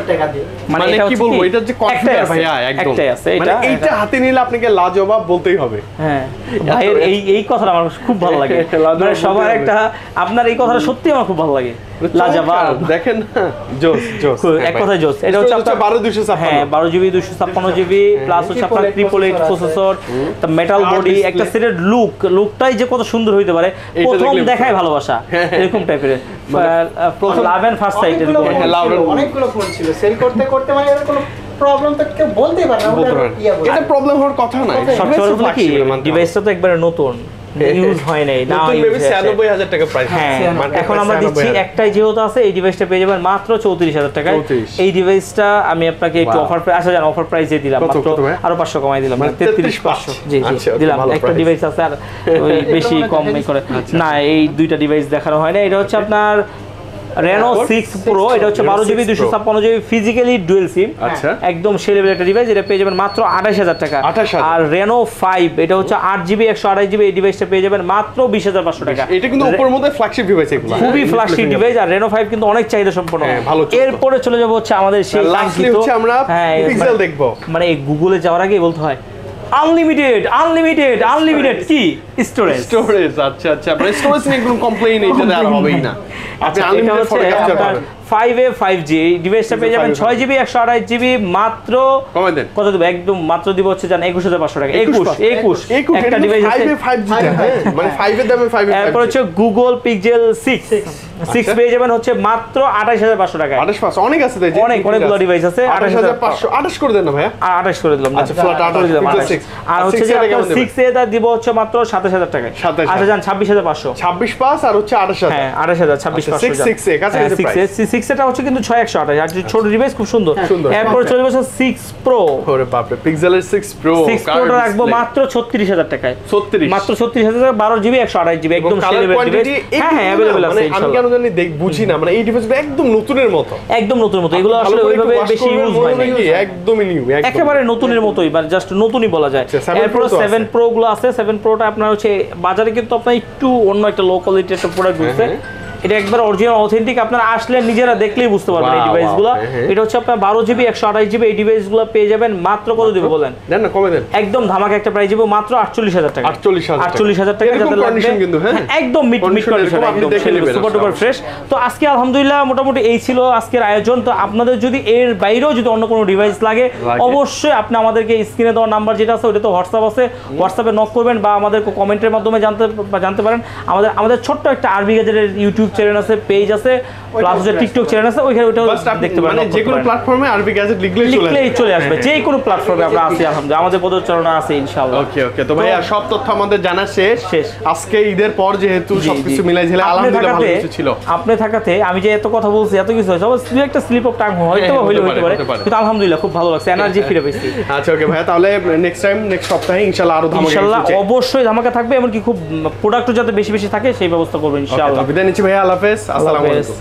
টাকা দিয়ে। মানে এটা কি বলব? এটা যে আছে, ভাইয়া একদম। একটাই আছে মানে এটা এইটা হাতে নিলে আপনাকে লাজবাব বলতেই হবে। হ্যাঁ। ভাইয়ের এই এই কথাটা আমার খুব ভালো লাগে। মানে সবার একটা আপনার এই কথাটা সত্যি আমার খুব ভালো লাগে। চমৎকার, দেখেন না জোস জোস। এক কথায় জোস। এটা হচ্ছে আপনার বারো দুশো হ্যাঁ বারো জিবি দুশো ছাপ্পান্ন জিবি প্লাস হচ্ছে আপনার triple eight processor metal body একটা সেটের লুক লুকটাই যে কত সুন্দর হইতে পারে প্রথম দেখায় ভালোবাসা হ্যাঁ, হ্যাঁ। এরকম টাইপের প্রথম লাভ এন্ড ফার্স্ট সাইট অনেকগুলো এরকম ফোন হ্যাঁ, ছিল, অনেকগুলো ফোন ছিল। সেল করতে করতে মানে এর কোনো প্রবলেম তো কেউ বলতেই পারে না। ইয়া। এটা প্রবলেম হওয়ার কথা না সবচেয়ে কি। ডিভাইসটা তো একবারে নতুন। ইউজ হয় নাই না ইউজ হয়ে টাকা প্রাইস হ্যাঁ এখন আমরা দিচ্ছি একটাই যেহেতু আছে এই ডিভাইসটা পেয়ে যাবেন মাত্র চৌত্রিশ হাজার টাকায়। 34 এই ডিভাইসটা আমি আপনাকে একটু. অফার আচ্ছা জান অফার প্রাইসে দিলাম মাত্র আরও পাঁচশো কমাই দিলাম মানে তেত্রিশ পাঁচশো। জি জি আচ্ছা, দিলাম। একটা ডিভাইস আছে আর ওই বেশি কম করে। আচ্ছা। না এই দুইটা ডিভাইস দেখানো হয় না এটা হচ্ছে আপনার রেনো তারপর? সিক্স প্রো এটা হচ্ছে Reno বারো জিবি 6 দুশো Pro। ছাপ্পান্ন জিবি ফিজিক্যালি ডুয়েল সিম আচ্ছা। একদম সেলেবেল একটা ডিভাইস এটা পেয়ে যাবেন মাত্র আঠাশ হাজার টাকা আর রেনো ফাইভ এটা হচ্ছে আট জিবি একশো আঠাশ জিবি এই ডিভাইসটা পেয়ে যাবেন মাত্র বিশ হাজার পাঁচশো টাকা এটা কিন্তু উপর মধ্যে ফ্ল্যাগশিপ ডিভাইস এগুলো খুবই হ্যাঁ? ফ্ল্যাগশিপ ডিভাইস আর রেনো ফাইভ কিন্তু অনেক চাহিদা সম্পন্ন হ্যাঁ, ভালো এরপরে চলে যাব হচ্ছে আমাদের সেই লাস্টলি হচ্ছে আমরা হ্যাঁ, পিক্সেল মানে- দেখব মানে গুগলে যাওয়ার আগে বলতে হয় আনলিমিটেড আনলিমিটেড আনলিমিটেড কি? স্টোরেজ স্টোরেজ আচ্ছা আচ্ছা। মানে স্টোরেজ নিয়ে কোনো কমপ্লেইন এইটা আর হবেই না। আপনি আচ্ছা unlimited photo capture five A five G এই ডিভাইসটা পেয়ে যাবেন ছয় জিবি একশো আঠাশ জিবি মাত্র কত দেবো? একদম মাত্র দিব হচ্ছে জান একুশ হাজার পাঁচশো টাকা। একুশ একুশ একুশ। একটা ডিভাইস আছে 5 এ 5 জি হ্যাঁ। মানে 5 এর দামে 5 এ এরপর হচ্ছে গুগল পিক্সেল সিক্স সিক্স আচ্ছা। পেয়ে যাবেন হচ্ছে মাত্র আঠাশ হাজার পাঁচশো টাকা 28 পাঁচ অনেক আছে অনেক অনেকগুলো ডিভাইস আছে। 28500 28 করে দেন না ভাইয়া। আর আঠাশ করে দিলাম আচ্ছা, আঠাশ করে দিলাম, আঠাশ। আর হচ্ছে যে? সিক্স এ দিব হচ্ছে মাত্র সাতাশ হাজার টাকায়। 27,000 আচ্ছা যান ছাব্বিশ হাজার পাঁচশো। 26 পাস আর হচ্ছে 28000 হ্যাঁ আঠাশ হাজার ছাব্বিশ আচ্ছা, পাঁচশো এ, price। সিক্স এটা হচ্ছে কিন্তু ছয় একশো আঠাশ। আর ছোট ডিভাইস খুব সুন্দর। সুন্দর। এরপর চলে বসে সিক্স প্রো ওরে বাপ রে পিক্সেলের 6 প্রো সিক্স প্রোটা রাখব মাত্র ছত্রিশ হাজার টাকায়। 36 মাত্র ছত্রিশ হাজার বারো জিবি একশো আঠাশ জিবি একদম হ্যাঁ হ্যাঁ অ্যাভেলেবেল আছে মানে আমি কেন জানি দেখ বুঝি না মানে এই ডিভাইসগুলো একদম নতুনের মতো। একদম নতুন মতো। এগুলো আসলে ওইভাবে বেশি ইউজ হয় হয় না একদমই নিউ একেবারে নতুনের মতোই মানে জাস্ট নতুনই বলা যায়। আচ্ছা, 7 এরপর আছে। সেভেন প্রো গুলো আছে। সেভেন প্রোটা আপনার হচ্ছে বাজারে কিন্তু আপনার একটু অন্য একটা লো কোয়ালিটির একটা প্রোডাক্ট ঢুকছে এটা একবার অরিজিনাল অথেন্টিক আপনারা আসলে নিজেরা দেখলেই বুঝতে পারবেন এই ডিভাইসগুলো হ্যাঁ, হ্যাঁ। এটা হচ্ছে আপনার বারো জিবি একশো আঠাশ জিবি এই ডিভাইসগুলো পেয়ে যাবেন মাত্র কত দিবে বলেন? না কমে দেন। একদম ধামাকা একটা প্রাইস দিব মাত্র আটচল্লিশ হাজার টাকা। আটচল্লিশ হাজার টাকা। যাদের লাগবে। condition কিন্তু, হ্যাঁ? একদম মিড মিড কন্ডিশন একদম। সুপার ডুপার ফ্রেশ তো আজকে আলহামদুলিল্লাহ মোটামুটি এই ছিল আজকের আয়োজন। তো আপনাদের যদি এর বাইরেও যদি অন্য কোনো ডিভাইস লাগে। অবশ্যই আপনি আমাদেরকে স্ক্রিনে দেওয়া নাম্বার যেটা আছে ওটা তো হোয়াটসঅ্যাপ আছে। হোয়াটসঅ্যাপে নক করবেন বা আমাদের কমেন্টের মাধ্যমে জানতে বা জানতে পারেন। আমাদের আমাদের ছোট্ট একটা আরবি গেজেটের ইউটিউব চ্যানেল আছে পেজ আছে প্লাস হচ্ছে টিকটক চ্যানেল আছে ওইখানে ওইটাও দেখতে পারেন মানে যে কোনো প্ল্যাটফর্মে আরবি গ্যাজেট লিখলেই চলে লিখলেই চলে আসবে যে কোনো প্ল্যাটফর্মে আমরা আছি আলহামদুলিল্লাহ আমাদের পদচারণা আছে ইনশাআল্লাহ। ওকে ওকে তো ভাইয়া সব তথ্য আমাদের জানা শেষ। শেষ। আজকে ঈদের পর যেহেতু সবকিছু মিলাই ঝেলে আলহামদুলিল্লাহ ভালো কিছু ছিল। আপনি থাকাতে আমি যে এত কথা বলছি এত কিছু শুধু একটা স্লিপ অফ টাং হয়তো হ্যাঁ, হইলে হতে পারে। কিন্তু আলহামদুলিল্লাহ খুব ভালো লাগছে এনার্জি ফিরে পেয়েছি আচ্ছা ওকে ভাইয়া তাহলে নেক্সট টাইম নেক্সট সপ্তাহে ইনশাআল্লাহ আরও ধামাকা ইনশাআল্লাহ অবশ্যই ধামাকা থাকবে এমনকি খুব প্রোডাক্টও যাতে বেশি বেশি থাকে সেই ব্যবস্থা Okay, ইনশাআল্লাহ। বিদায় নিচ্ছি ভাইয়া আল্লাহ হাফেজ আসসালামু আলাইকুম।